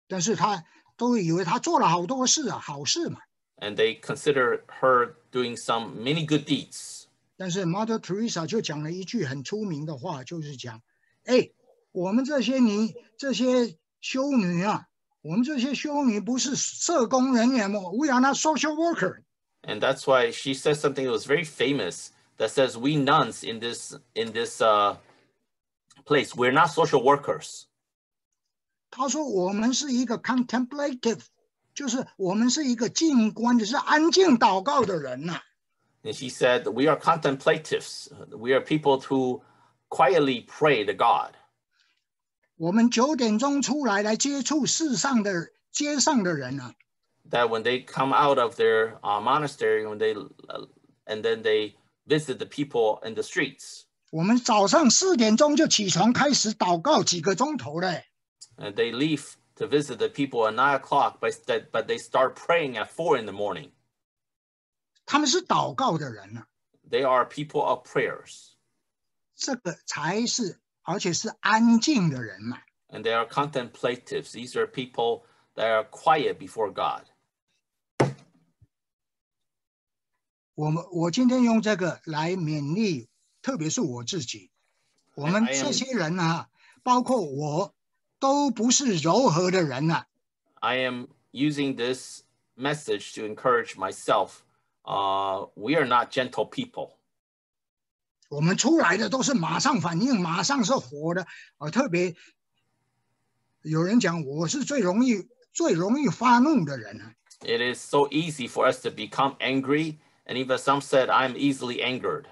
Speaker 1: 但是他都以为他做了好多事啊，好事嘛。
Speaker 2: and they consider her doing some many good deeds.
Speaker 1: 但是 Mother Teresa 就讲了一句很出名的话，就是讲，哎，我们这些你这些修女啊， 我们这些修女不是社工人员吗？We are not social worker。
Speaker 2: And that's why she says something that was very famous that says we nuns in this in this uh, place we're not social workers.
Speaker 1: 他说我们是一个 contemplative，就是我们是一个静观，就是安静祷告的人呐、
Speaker 2: And she said we are contemplatives. We are people who quietly pray to God.
Speaker 1: 我们九点钟出来来接触世上的街上的人啊，
Speaker 2: that when they come out of their uh, monastery, when they uh, and then they visit the people in the streets,
Speaker 1: 我们早上四点钟就起床开始祷告几个钟头嘞。
Speaker 2: and they leave to visit the people at nine o'clock, but that but they start praying at four in the morning.
Speaker 1: 他们是祷告的人呐、
Speaker 2: they are people of prayers,
Speaker 1: 这个才是， 而且是安静的人嘛。
Speaker 2: and they are contemplatives. These are people that are quiet before God.
Speaker 1: 我们我今天用这个来勉励，特别是我自己，我们
Speaker 2: I am-
Speaker 1: 这些人啊，包括我，都不是柔和的人啊。
Speaker 2: I am using this message to encourage myself. Uh, we are not gentle people.
Speaker 1: 我们出来的都是马上反应，马上是火的，啊，特别有人讲我是最容易最容易发怒的人啊。
Speaker 2: It is so easy for us to become angry, and even some said, I'm easily angered.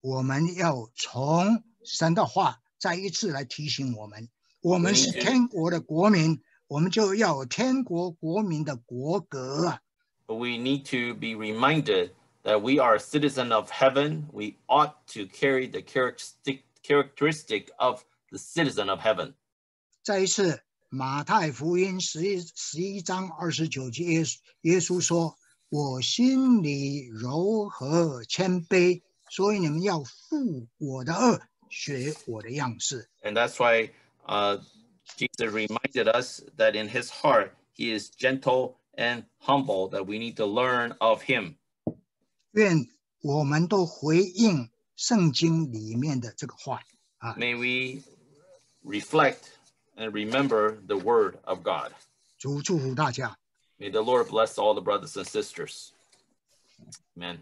Speaker 1: 我们要从神的话再一次来提醒我们，我们是天国的国民，我们就要有天国国民的国格啊。
Speaker 2: We need to be reminded that we are a citizen of heaven, we ought to carry the characteristic, characteristic of the citizen of heaven.
Speaker 1: 再一次，马太福音十一十一章二十九节，耶稣耶稣说：“我心里柔和谦卑，所以你们要负我的轭，学我的样式。”
Speaker 2: And that's why, uh, Jesus reminded us that in his heart he is gentle and humble, that we need to learn of him.
Speaker 1: 愿我们都回应圣经里面的这个话。
Speaker 2: May we reflect and remember the word of God.
Speaker 1: 主祝福大家。
Speaker 2: May the Lord bless all the brothers and sisters. Amen.